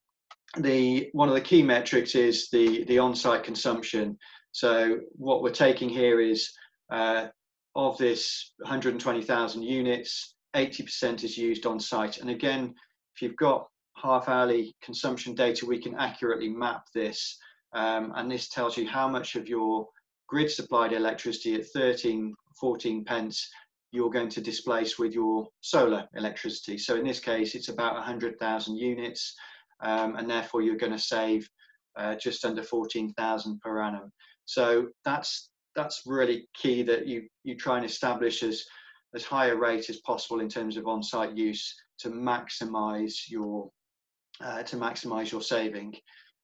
the one of the key metrics is the the on-site consumption. So what we're taking here is uh, of this 120,000 units, 80% is used on site. And again, if you've got half hourly consumption data, we can accurately map this. Um, and this tells you how much of your grid supplied electricity at 13, 14 pence you're going to displace with your solar electricity. So in this case, it's about 100,000 units, um, and therefore you're going to save uh, just under 14,000 per annum. So that's that's really key that you you try and establish as as high a rate as possible in terms of on-site use to maximize your uh, to maximize your saving.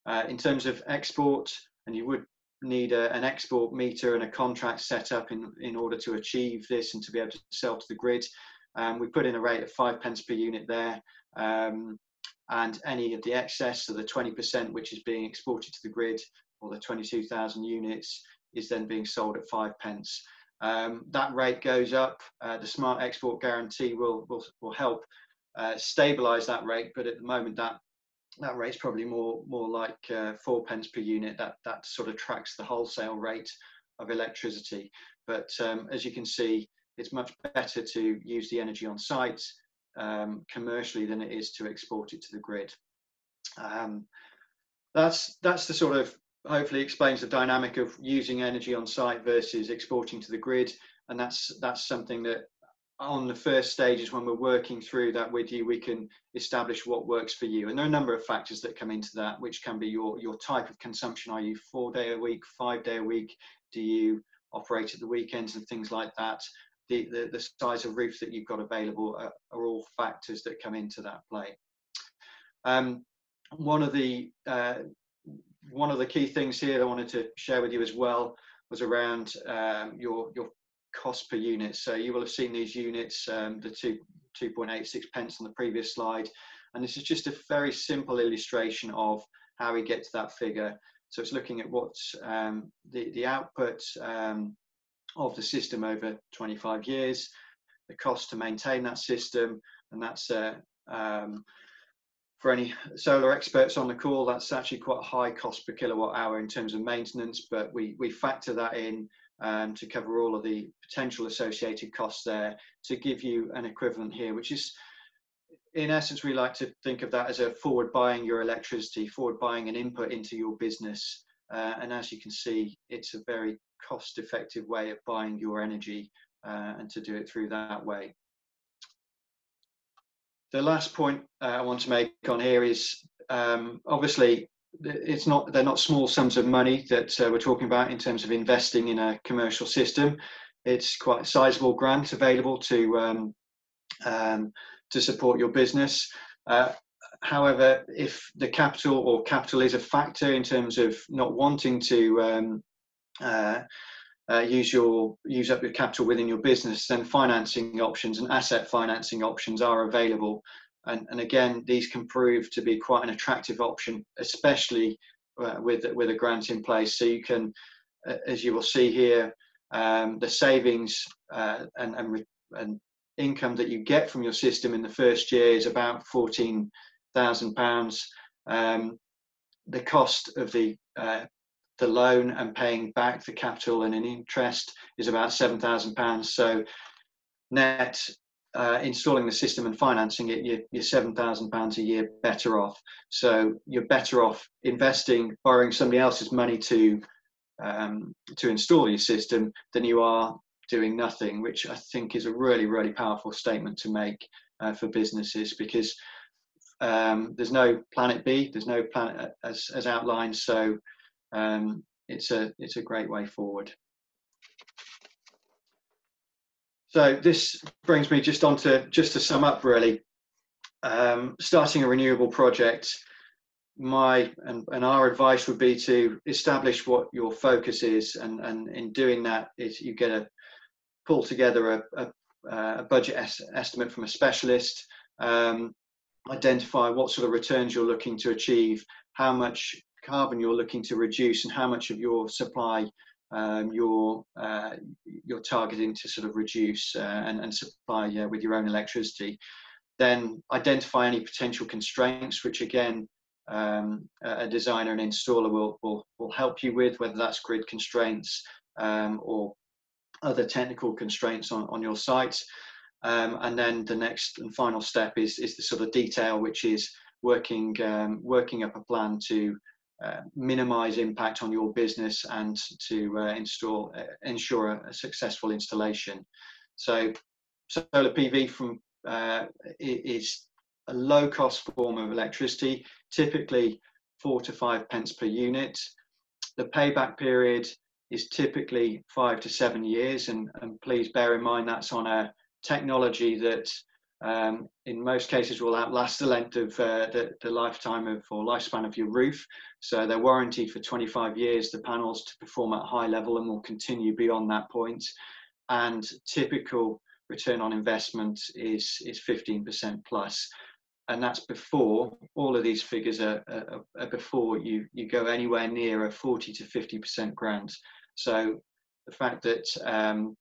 Uh, in terms of export, and you would need a, an export meter and a contract set up in, in order to achieve this and to be able to sell to the grid. Um, we put in a rate of five pence per unit there. Um, and any of the excess, so the 20% which is being exported to the grid, or the 22,000 units, is then being sold at five pence. Um, that rate goes up. Uh, the smart export guarantee will will, will help uh, stabilize that rate, but at the moment that that rate's probably more more like uh, four pence per unit. That that sort of tracks the wholesale rate of electricity. But um, as you can see, it's much better to use the energy on site um, commercially than it is to export it to the grid. Um, that's that's the sort of hopefully explains the dynamic of using energy on site versus exporting to the grid. And that's that's something that on the first stages when we're working through that with you, we can establish what works for you. And there are a number of factors that come into that, which can be your your type of consumption. Are you four day a week, five day a week? Do you operate at the weekends and things like that? The, the, the size of roof that you've got available are, are all factors that come into that play. Um, one of the uh, one of the key things here I wanted to share with you as well was around um, your your cost per unit. So you will have seen these units, um, the two 2.86 pence on the previous slide, and this is just a very simple illustration of how we get to that figure. So it's looking at what's um, the the output um, of the system over 25 years, the cost to maintain that system, and that's uh, um, for any solar experts on the call, that's actually quite a high cost per kilowatt hour in terms of maintenance, but we, we factor that in um, to cover all of the potential associated costs there to give you an equivalent here, which is, in essence, we like to think of that as a forward buying your electricity, forward buying an input into your business. Uh, and as you can see, it's a very cost effective way of buying your energy uh, and to do it through that way. The last point uh, I want to make on here is um, obviously it's not they're not small sums of money that uh, we're talking about in terms of investing in a commercial system. It's quite a sizable grant available to um, um, to support your business. Uh, however, if the capital or capital is a factor in terms of not wanting to um, uh, uh, use your use up your capital within your business, then financing options and asset financing options are available. And, and again, these can prove to be quite an attractive option, especially uh, with with a grant in place. So you can, uh, as you will see here, um, the savings uh, and, and, and income that you get from your system in the first year is about fourteen thousand pounds. Um, the cost of the uh, the loan and paying back the capital and an interest is about seven thousand pounds. So net uh, installing the system and financing it, you're, you're seven thousand pounds a year better off. So you're better off investing, borrowing somebody else's money to um, to install your system than you are doing nothing, which I think is a really, really powerful statement to make uh, for businesses because um, there's no planet B, there's no planet uh, as, as outlined. So um, it's a it's a great way forward. So this brings me just on to just to sum up really. Um, starting a renewable project, my and, and our advice would be to establish what your focus is, and and in doing that, is you get a pull together a, a, a budget es estimate from a specialist, um, identify what sort of returns you're looking to achieve, how much carbon you're looking to reduce, and how much of your supply um, you're uh, targeting to sort of reduce uh, and, and supply with your own electricity. Then identify any potential constraints, which again um, a designer and installer will, will will help you with, whether that's grid constraints um, or other technical constraints on, on your site. Um, and then the next and final step is is the sort of detail, which is working um, working up a plan to uh, minimize impact on your business and to uh, install uh, ensure a, a, successful installation. So solar PV from uh, is a low cost form of electricity, typically four to five pence per unit. The payback period is typically five to seven years, and, and please bear in mind that's on a technology that um, in most cases will outlast the length of uh, the, the, lifetime of or lifespan of your roof. So they're warranted for 25 years, the panels to perform at high level and will continue beyond that point. And typical return on investment is, is 15% plus. And that's before all of these figures are, are, are before you, you go anywhere near a 40 to 50% grant. So the fact that um,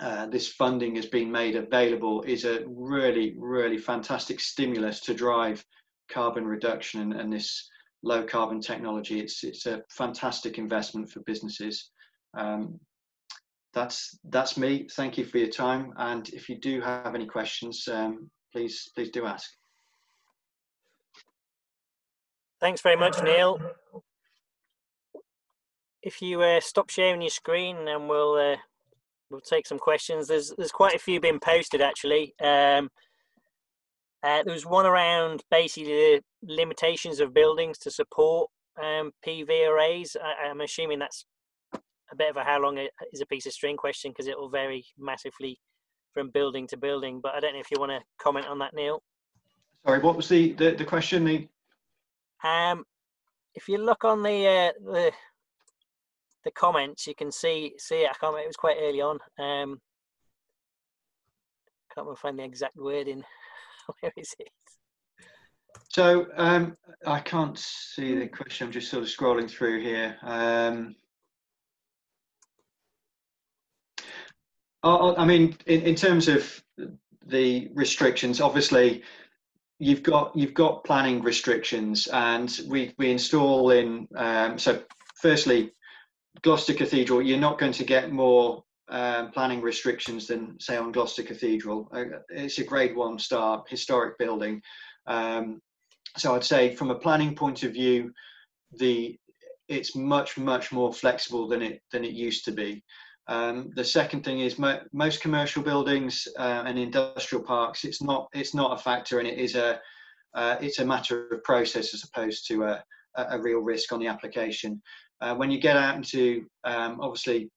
uh, this funding has been made available is a really, really fantastic stimulus to drive carbon reduction and, and this low carbon technology. It's it's a fantastic investment for businesses. Um, that's that's me. Thank you for your time. And if you do have any questions, um, please please do ask. Thanks very much, Neil. If you uh, stop sharing your screen, then we'll uh, we'll take some questions. There's there's quite a few been posted actually. Um, uh, there was one around basically the limitations of buildings to support um, PV arrays. I, am assuming that's a bit of a how long is a piece of string question because it will vary massively from building to building. But I don't know if you want to comment on that, Neil. Sorry, what was the the, the question? The... Um, if you look on the uh, the the comments, you can see see it. I can't. It was quite early on. Um, can't remember find the exact wording. Where is it? So um, I can't see the question. I'm just sort of scrolling through here. Um, I mean, in, in terms of the restrictions, obviously you've got you've got planning restrictions, and we we install in. Um, so, firstly, Gloucester Cathedral, you're not going to get more um, planning restrictions than say on Gloucester Cathedral. Uh, it's a grade one star historic building. Um, so I'd say from a planning point of view, the it's much much more flexible than it than it used to be. Um, the second thing is mo most commercial buildings uh, and industrial parks. It's not it's not a factor, and it is a uh, it's a matter of process as opposed to a, a real risk on the application. Uh, when you get out into um, obviously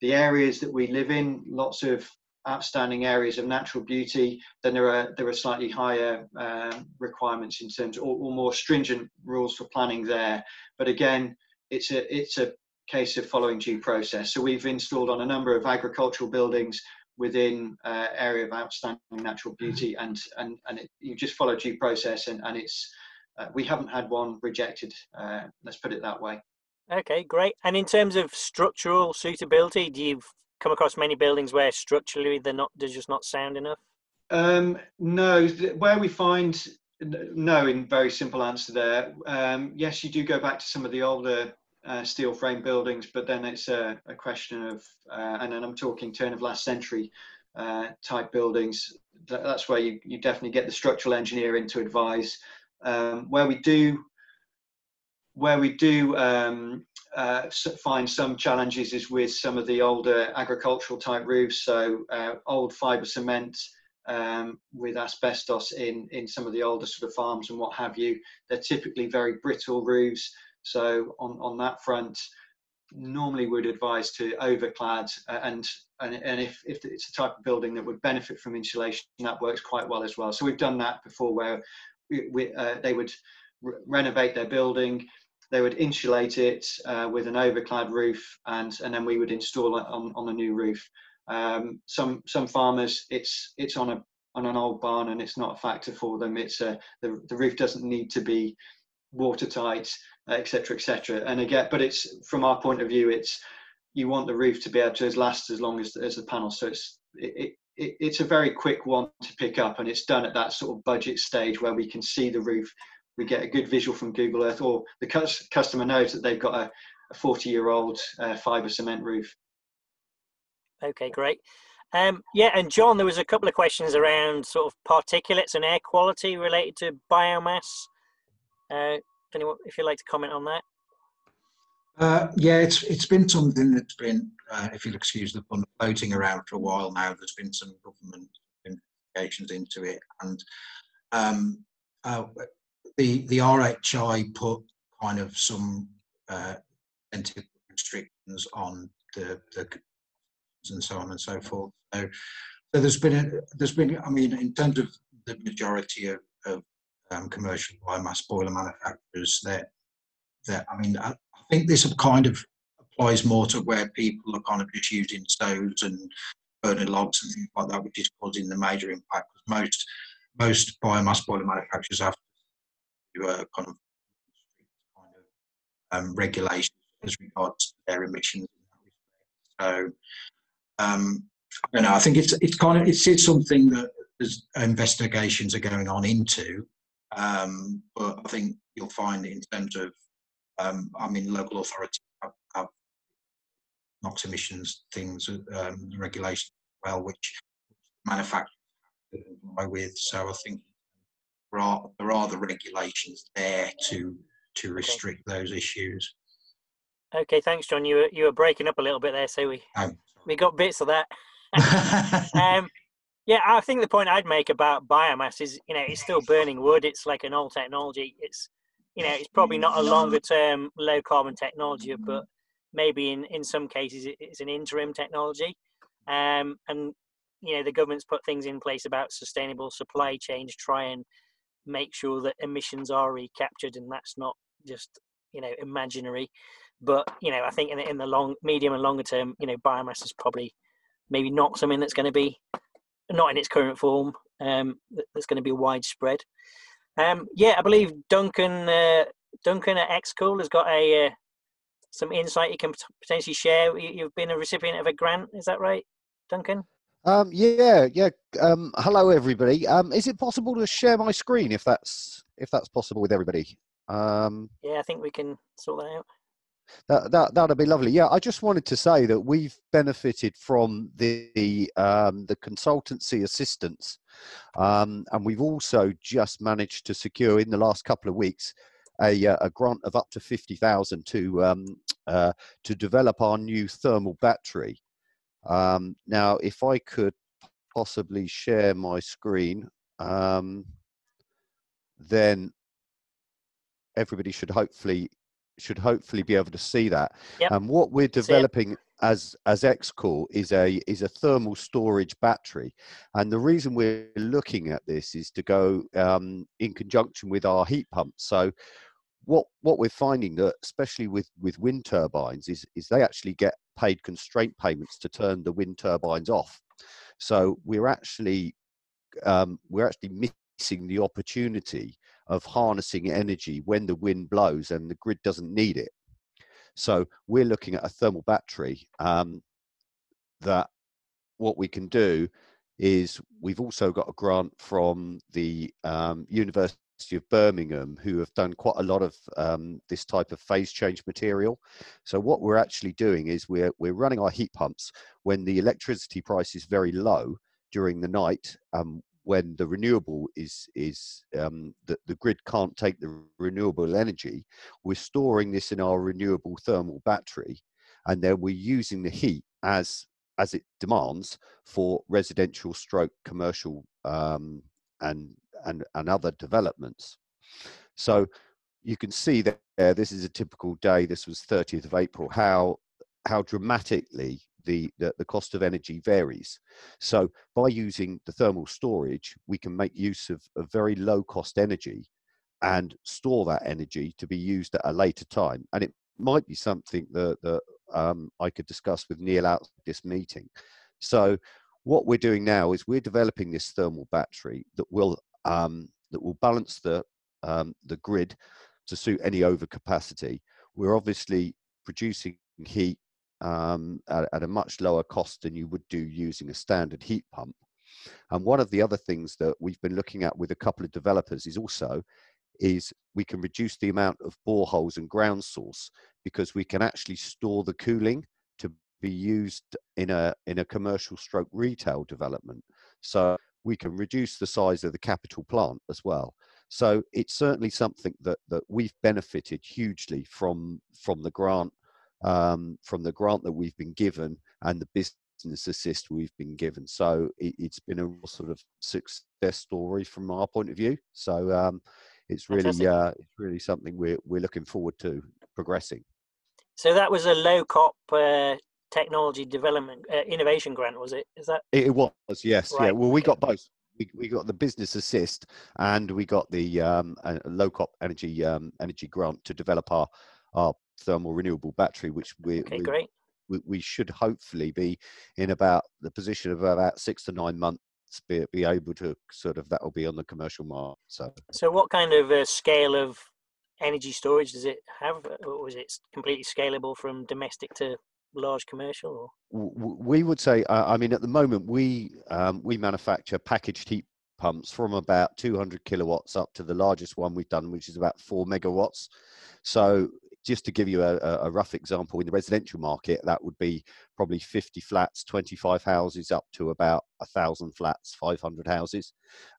the areas that we live in, lots of outstanding areas of natural beauty, then there are there are slightly higher um, requirements in terms or, or, more stringent rules for planning there. But again, it's a it's a case of following due process. So we've installed on a number of agricultural buildings within uh, area of outstanding natural beauty, and and and it, you just follow due process, and and it's uh, we haven't had one rejected. Uh, let's put it that way. Okay, great. And in terms of structural suitability, do you come across many buildings where structurally they're not they're just not sound enough? Um, no, where we find no, in very simple answer there. Um, yes, you do go back to some of the older uh, steel frame buildings, but then it's a, a question of, uh, and then I'm talking turn of last century uh, type buildings. That's where you, you definitely get the structural engineer in to advise. Um, where we do where we do um, uh, find some challenges is with some of the older agricultural type roofs, so uh, old fibre cement um, with asbestos in, in some of the older sort of farms and what have you. They're typically very brittle roofs, so on, on that front, normally would advise to overclad uh, and and, and if, if it's a type of building that would benefit from insulation that works quite well as well. So we've done that before where we, we, uh, they would re renovate their building they would insulate it uh, with an overclad roof and and then we would install it on, on a new roof. Um, some some farmers it's it's on a on an old barn and it's not a factor for them. It's a the, the roof doesn't need to be watertight etc etc and again but it's from our point of view it's you want the roof to be able to last as long as, as the panel. So it's it, it, it's a very quick one to pick up and it's done at that sort of budget stage where we can see the roof we get a good visual from Google Earth, or the customer knows that they've got a, a 40 year old uh, fibre cement roof. Okay, great. Um, yeah, and John, there was a couple of questions around sort of particulates and air quality related to biomass. Uh, anyone, if you'd like to comment on that. Uh, yeah, it's it's been something that's been, uh, if you'll excuse the pun, floating around for a while now. There's been some government investigations into it, and um, uh, the the RHI put kind of some uh, restrictions on the, the and so on and so forth. So, so there's been a, there's been I mean in terms of the majority of, of um, commercial biomass boiler manufacturers that that I mean I, I think this kind of applies more to where people are kind of just using stoves and burning logs and things like that, which is causing the major impact. because Most most biomass boiler manufacturers have kind of kind of um, regulations as regards their emissions. So, um, I don't know. I think it's it's kind of it's, it's something that investigations are going on into, um, but I think you'll find in terms of, um, I mean, local authorities have, have NOx emissions things, um, regulations as well, which manufacturers comply with. So I think there are there are the regulations there to to restrict okay. those issues. Okay, thanks, John. You were you were breaking up a little bit there, so we oh, we got bits of that. um, yeah, I think the point I'd make about biomass is, you know, it's still burning wood. It's like an old technology. It's, you know, it's probably not a longer term low carbon technology, but maybe in in some cases it's an interim technology. Um, and you know, the government's put things in place about sustainable supply chains, try and make sure that emissions are recaptured and that's not just you know imaginary. But you know i think in, in the long medium and longer term you know biomass is probably maybe not something that's going to be not in its current form um, that's going to be widespread. Um, yeah i believe duncan uh, duncan at xcool has got a uh, some insight you can potentially share. You've been a recipient of a grant is that right duncan um, yeah, yeah. Um, hello, everybody. Um, is it possible to share my screen if that's if that's possible with everybody? Um, yeah, I think we can sort that out. That, that that'd be lovely. Yeah, I just wanted to say that we've benefited from the um, the consultancy assistance, um, and we've also just managed to secure in the last couple of weeks a, uh, a grant of up to fifty thousand to um, uh, to develop our new thermal battery. Um, now, if I could possibly share my screen, um, then everybody should hopefully should hopefully be able to see that. Yep. And what we're developing as as XCool is a is a thermal storage battery, and the reason we're looking at this is to go um, in conjunction with our heat pumps. So what what we're finding that especially with with wind turbines is is they actually get paid constraint payments to turn the wind turbines off. So we're actually um, we're actually missing the opportunity of harnessing energy when the wind blows and the grid doesn't need it. So we're looking at a thermal battery um, that what we can do is we've also got a grant from the um, University of Birmingham who have done quite a lot of um, this type of phase change material. So what we're actually doing is we're we're running our heat pumps when the electricity price is very low during the night. Um, when the renewable is is um, that the grid can't take the renewable energy, we're storing this in our renewable thermal battery, and then we're using the heat as as it demands for residential stroke commercial um, and and and other developments. So you can see that uh, this is a typical day. This was 30th of April. How how dramatically the, the, the cost of energy varies. So by using the thermal storage, we can make use of, of very low cost energy and store that energy to be used at a later time. And it might be something that, that um, I could discuss with Neil out this meeting. So what we're doing now is we're developing this thermal battery that will um, that will balance the um, the grid to suit any overcapacity. We're obviously producing heat um, at, at, a much lower cost than you would do using a standard heat pump. And one of the other things that we've been looking at with a couple of developers is also is we can reduce the amount of boreholes and ground source because we can actually store the cooling to be used in a in a commercial stroke retail development. So we can reduce the size of the capital plant as well. So it's certainly something that that we've benefited hugely from from the grant um, from the grant that we've been given and the business assist we've been given. So it, has been a sort of success story from our point of view. So um, it's really uh, it's really something we're we're looking forward to progressing. So that was a low cop uh, technology development uh, innovation grant, was it? Is that? It, was yes, right. yeah. Well, we got both. We, we got the business assist and we got the um, low cop energy um, energy grant to develop our our thermal renewable battery, which we, okay, we, great. We, we, should hopefully be in about the position of about six to nine months be, be able to sort of that will be on the commercial market. So, so what kind of uh, scale of energy storage does it have? Or was it completely scalable from domestic to large commercial? Or? We would say, uh, I mean, at the moment we um, we manufacture packaged heat pumps from about 200 kilowatts up to the largest one we've done, which is about four megawatts. So just to give you a, a, rough example, in the residential market, that would be probably 50 flats, 25 houses, up to about 1,000 flats, 500 houses.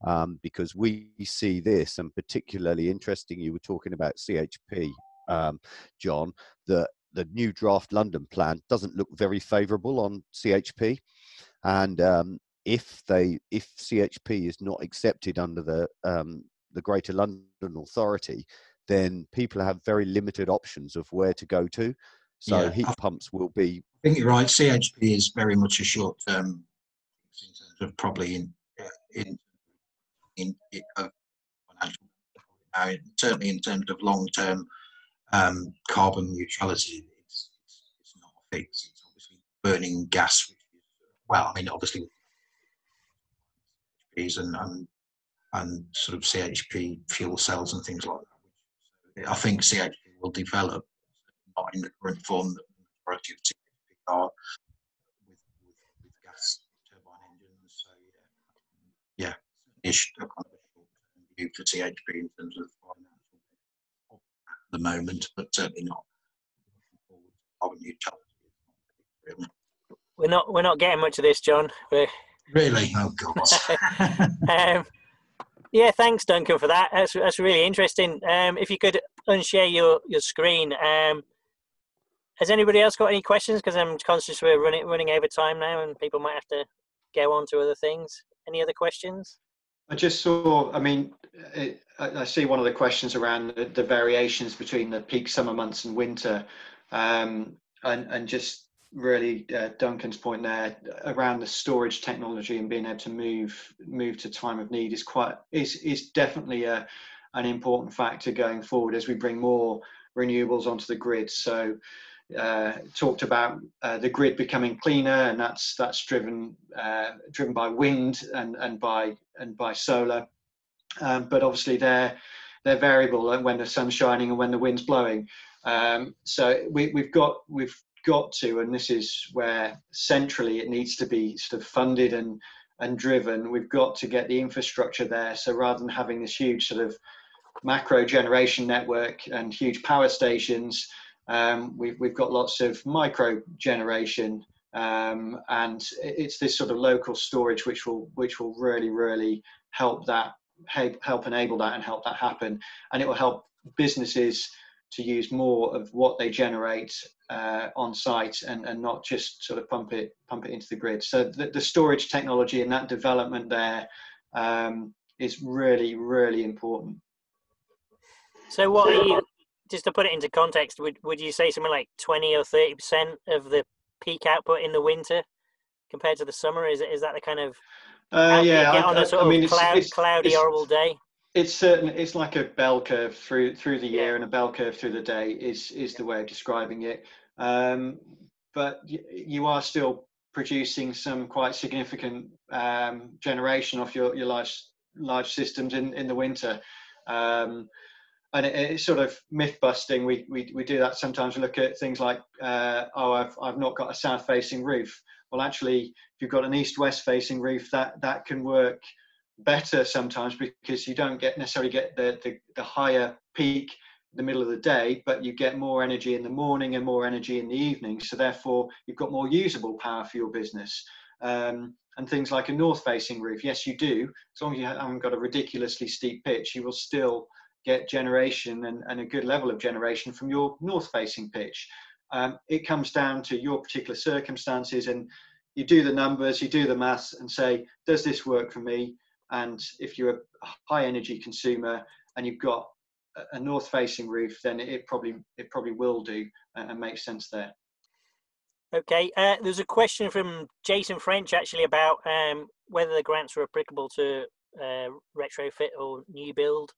Um, because we see this, and particularly interesting, you were talking about CHP, um, John, that the new draft London plan doesn't look very favourable on CHP. And um, if they if CHP is not accepted under the um, the Greater London Authority, then people have very limited options of where to go to. So yeah. heat pumps will be. I think you're right. CHP is very much a short term in terms of probably in in in, in uh, certainly in terms of long term um, carbon neutrality, it's, it's, it's, not. It's obviously burning gas. Well, I mean, obviously, and, and and sort of CHP fuel cells and things like that I think CHP will develop, not in the current form that the majority of CHP are with, with, with gas turbine engines. So yeah, yeah, ish for CHP in terms of the moment, but certainly not carbon neutrality. We're not we're not getting much of this, John. We're... Really? Oh God. um, yeah, thanks, Duncan, for that. That's, that's really interesting. Um, if you could unshare your, your screen. Um, has anybody else got any questions? Because I'm conscious we're running running over time now, and people might have to go on to other things. Any other questions? I just saw. I mean, it, I, see one of the questions around the, the, variations between the peak summer months and winter, um, and and just really uh, Duncan's point there around the storage technology and being able to move move to time of need is quite is is definitely a an important factor going forward as we bring more renewables onto the grid. So uh, talked about uh, the grid becoming cleaner, and that's that's driven uh, driven by wind and and by and by solar. Um, but obviously they're they're variable and when the sun's shining and when the wind's blowing. Um, so we, we've got we've got to, and this is where centrally it needs to be sort of funded and and driven. We've got to get the infrastructure there. So rather than having this huge sort of macro generation network and huge power stations, um, we've we've got lots of micro generation um, and it's this sort of local storage which will which will really really help that help enable that and help that happen and it will help businesses to use more of what they generate uh, on site and, and not just sort of pump it pump it into the grid. So the, the storage technology and that development there um, is really really important. So what are you, just to put it into context, would would you say something like twenty or thirty percent of the peak output in the winter compared to the summer? Is is that the kind of uh, yeah, I, on a sort I mean, of cloud, it's, cloudy, it's, horrible day? it's certain it's like a bell curve through through the year and a bell curve through the day is is the way of describing it. Um, but y- you are still producing some quite significant um, generation off your your large large systems in in the winter. Um, and it, it's sort of myth busting. We, we we do that sometimes. We look at things like uh, oh I've, I've not got a south facing roof well actually if you've got an east west facing roof that that can work better sometimes because you don't get necessarily get the, the, the higher peak the middle of the day, but you get more energy in the morning and more energy in the evening. So therefore, you've got more usable power for your business. Um, and things like a north-facing roof, yes, you do. As long as you haven't got a ridiculously steep pitch, you will still get generation and, and a good level of generation from your north-facing pitch. Um, it comes down to your particular circumstances, and you do the numbers, you do the maths, and say, does this work for me? And if you're a high energy consumer and you've got a north facing roof, then it probably it probably will do and makes sense there. Okay, uh, there's a question from Jason French actually about um, whether the grants are applicable to uh, retrofit or new build.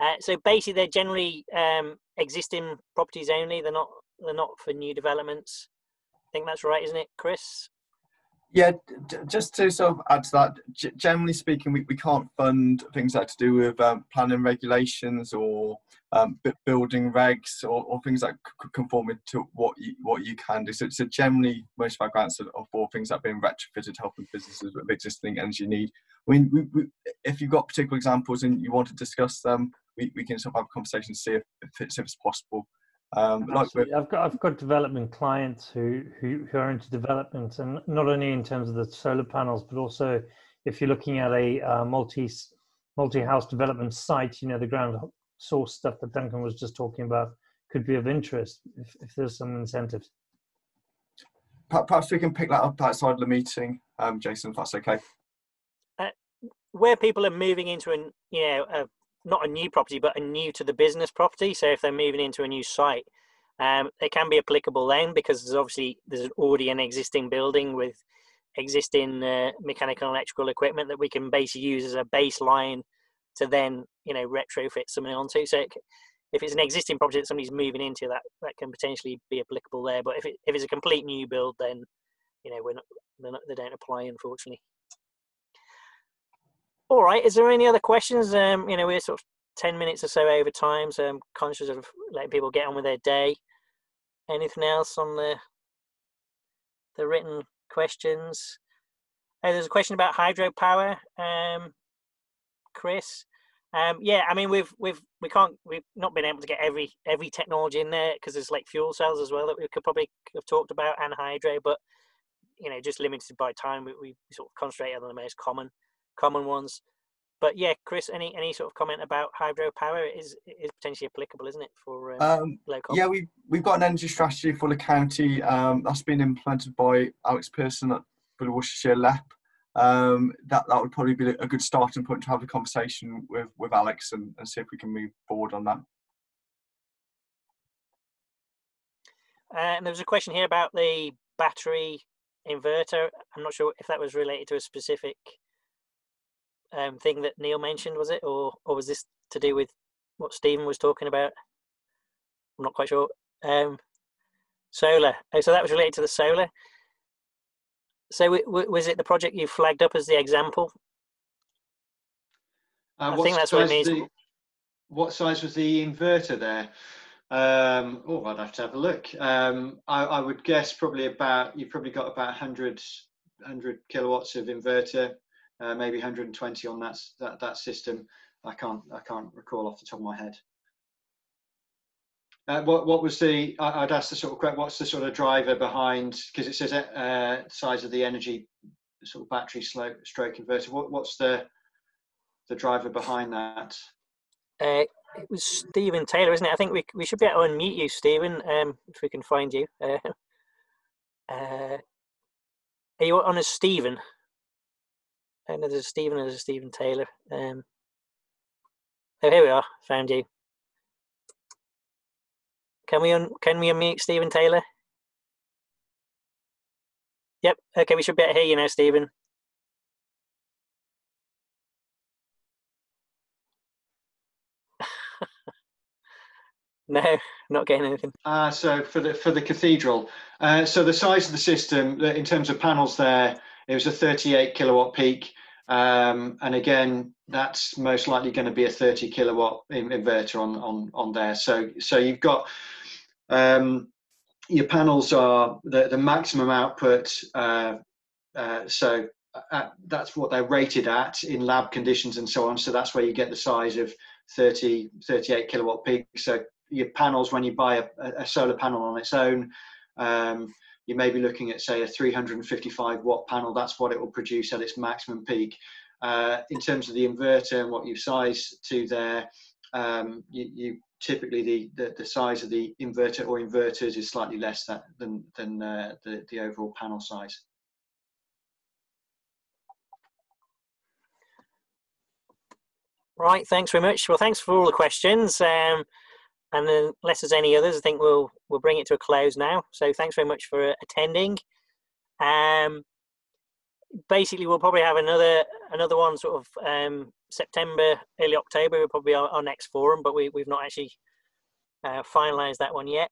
Uh, so basically, they're generally um, existing properties only. They're not they're not for new developments. I think that's right, isn't it, Chris? Yeah, just to sort of add to that, generally speaking, we, we can't fund things that to do with um, planning regulations or um, building regs or, or, things that conform to what you, what you can do. So, so generally, most of our grants are, for things that have been retrofitted, helping businesses with existing energy need. I mean, we, we, if you've got particular examples and you want to discuss them, we, we can sort of have a conversation to see if, if, it's, if it's possible. Um, like I've got I've got development clients who, who who are into development, and not only in terms of the solar panels, but also if you're looking at a uh, multi multi house development site, you know the ground source stuff that Duncan was just talking about could be of interest if, if there's some incentives. Perhaps we can pick that up outside of the meeting, um, Jason, if that's okay. Uh, where people are moving into an you know a not a new property, but a new to the business property. So if they're moving into a new site, um, it can be applicable then because there's obviously there's already an existing building with existing uh, mechanical and electrical equipment that we can basically use as a baseline to then you know retrofit something onto. So it, if it's an existing property that somebody's moving into, that that can potentially be applicable there. But if it, if it's a complete new build, then you know we're not, not they don't apply unfortunately. All right. Is there any other questions? Um, you know, we're sort of ten minutes or so over time, so I'm conscious of letting people get on with their day. Anything else on the the written questions? Oh, there's a question about hydropower, um, Chris. Um, yeah, I mean we've we've we can't we've not been able to get every every technology in there because there's like fuel cells as well that we could probably have talked about and hydro, but you know just limited by time. We, we sort of concentrate on the most common common ones. But yeah, Chris, any any sort of comment about hydropower is is potentially applicable, isn't it, for um, um, local? Yeah, we we've got an energy strategy for the county um, that's been implemented by Alex Pearson at the Worcestershire LEP. Um, that that would probably be a good starting point to have a conversation with with Alex and, and see if we can move forward on that. Uh, and there was a question here about the battery inverter. I'm not sure if that was related to a specific um, thing that Neil mentioned, was it, or or was this to do with what Stephen was talking about? I'm not quite sure. Um, solar. Oh, so that was related to the solar. So was it the project you flagged up as the example? Uh, I think that's what it means. The, what size was the inverter there? Um, oh, I'd have to have a look. Um, I, I, would guess probably about, you've probably got about 100, 100 kilowatts of inverter uh, maybe 120 on that, that that system. I can't I can't recall off the top of my head. Uh, what what was the? I, would ask the sort of. What's the sort of driver behind? Because it says uh, size of the energy sort of battery slope stroke inverter. What what's the the driver behind that? Uh, it was Stephen Taylor, isn't it? I think we we should be able to unmute you, Stephen, um, if we can find you. Uh, uh, are you on as Stephen? And there's a Stephen, there's a Stephen Taylor. Um, oh, here we are. Found you. Can we un- can we unmute Stephen Taylor? Yep. Okay, we should be able to hear you now, Stephen. no, not getting anything. Uh, so for the for the cathedral, uh, so the size of the system in terms of panels there, it was a 38 kilowatt peak. Um, and again, that's most likely going to be a 30 kilowatt inverter on, on, on there. So, so you've got um, your panels are the, the maximum output. Uh, uh, so at, that's what they're rated at in lab conditions and so on. So that's where you get the size of 30, 38 kilowatt peak. So your panels, when you buy a, a solar panel on its own, um, you may be looking at say a 355 watt panel. That's what it will produce at its maximum peak. Uh, in terms of the inverter and what you size to there um, you, you, typically the, the, the size of the inverter or inverters is slightly less that, than than uh, the the overall panel size. Right thanks very much. Well thanks for all the questions. Um, and then, unless there's any others, I think we'll we'll bring it to a close now. So thanks very much for attending. Um, basically, we'll probably have another another one sort of um, September, early October. Will probably our, our next forum, but we we've not actually uh, finalised that one yet.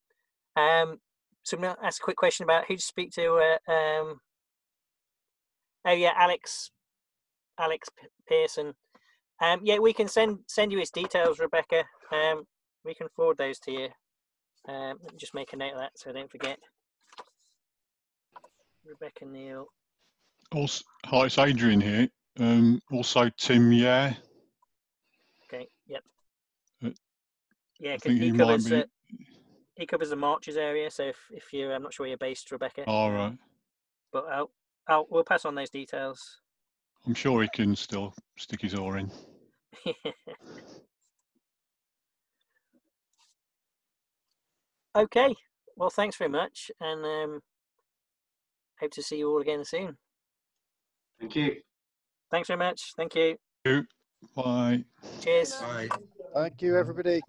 Um, so I'm going to ask a quick question about who to speak to. Uh, um, oh yeah, Alex, Alex Pearson. Um, yeah, we can send send you his details, Rebecca. Um, we can forward those to you. Um, just make a note of that so I don't forget. Rebecca Neal. Also, hi, it's Adrian here. Um, also, Tim, yeah. Okay, yep. Uh, yeah, because he, covers uh, he covers the Marches area. So if, if you're, I'm not sure where you're based, Rebecca. All right. But I'll, I'll we'll pass on those details. I'm sure he can still stick his oar in. Okay. Well, thanks very much, and um, hope to see you all again soon. Thank you. Thanks very much. Thank you. Bye. Cheers. Bye. Thank you, everybody.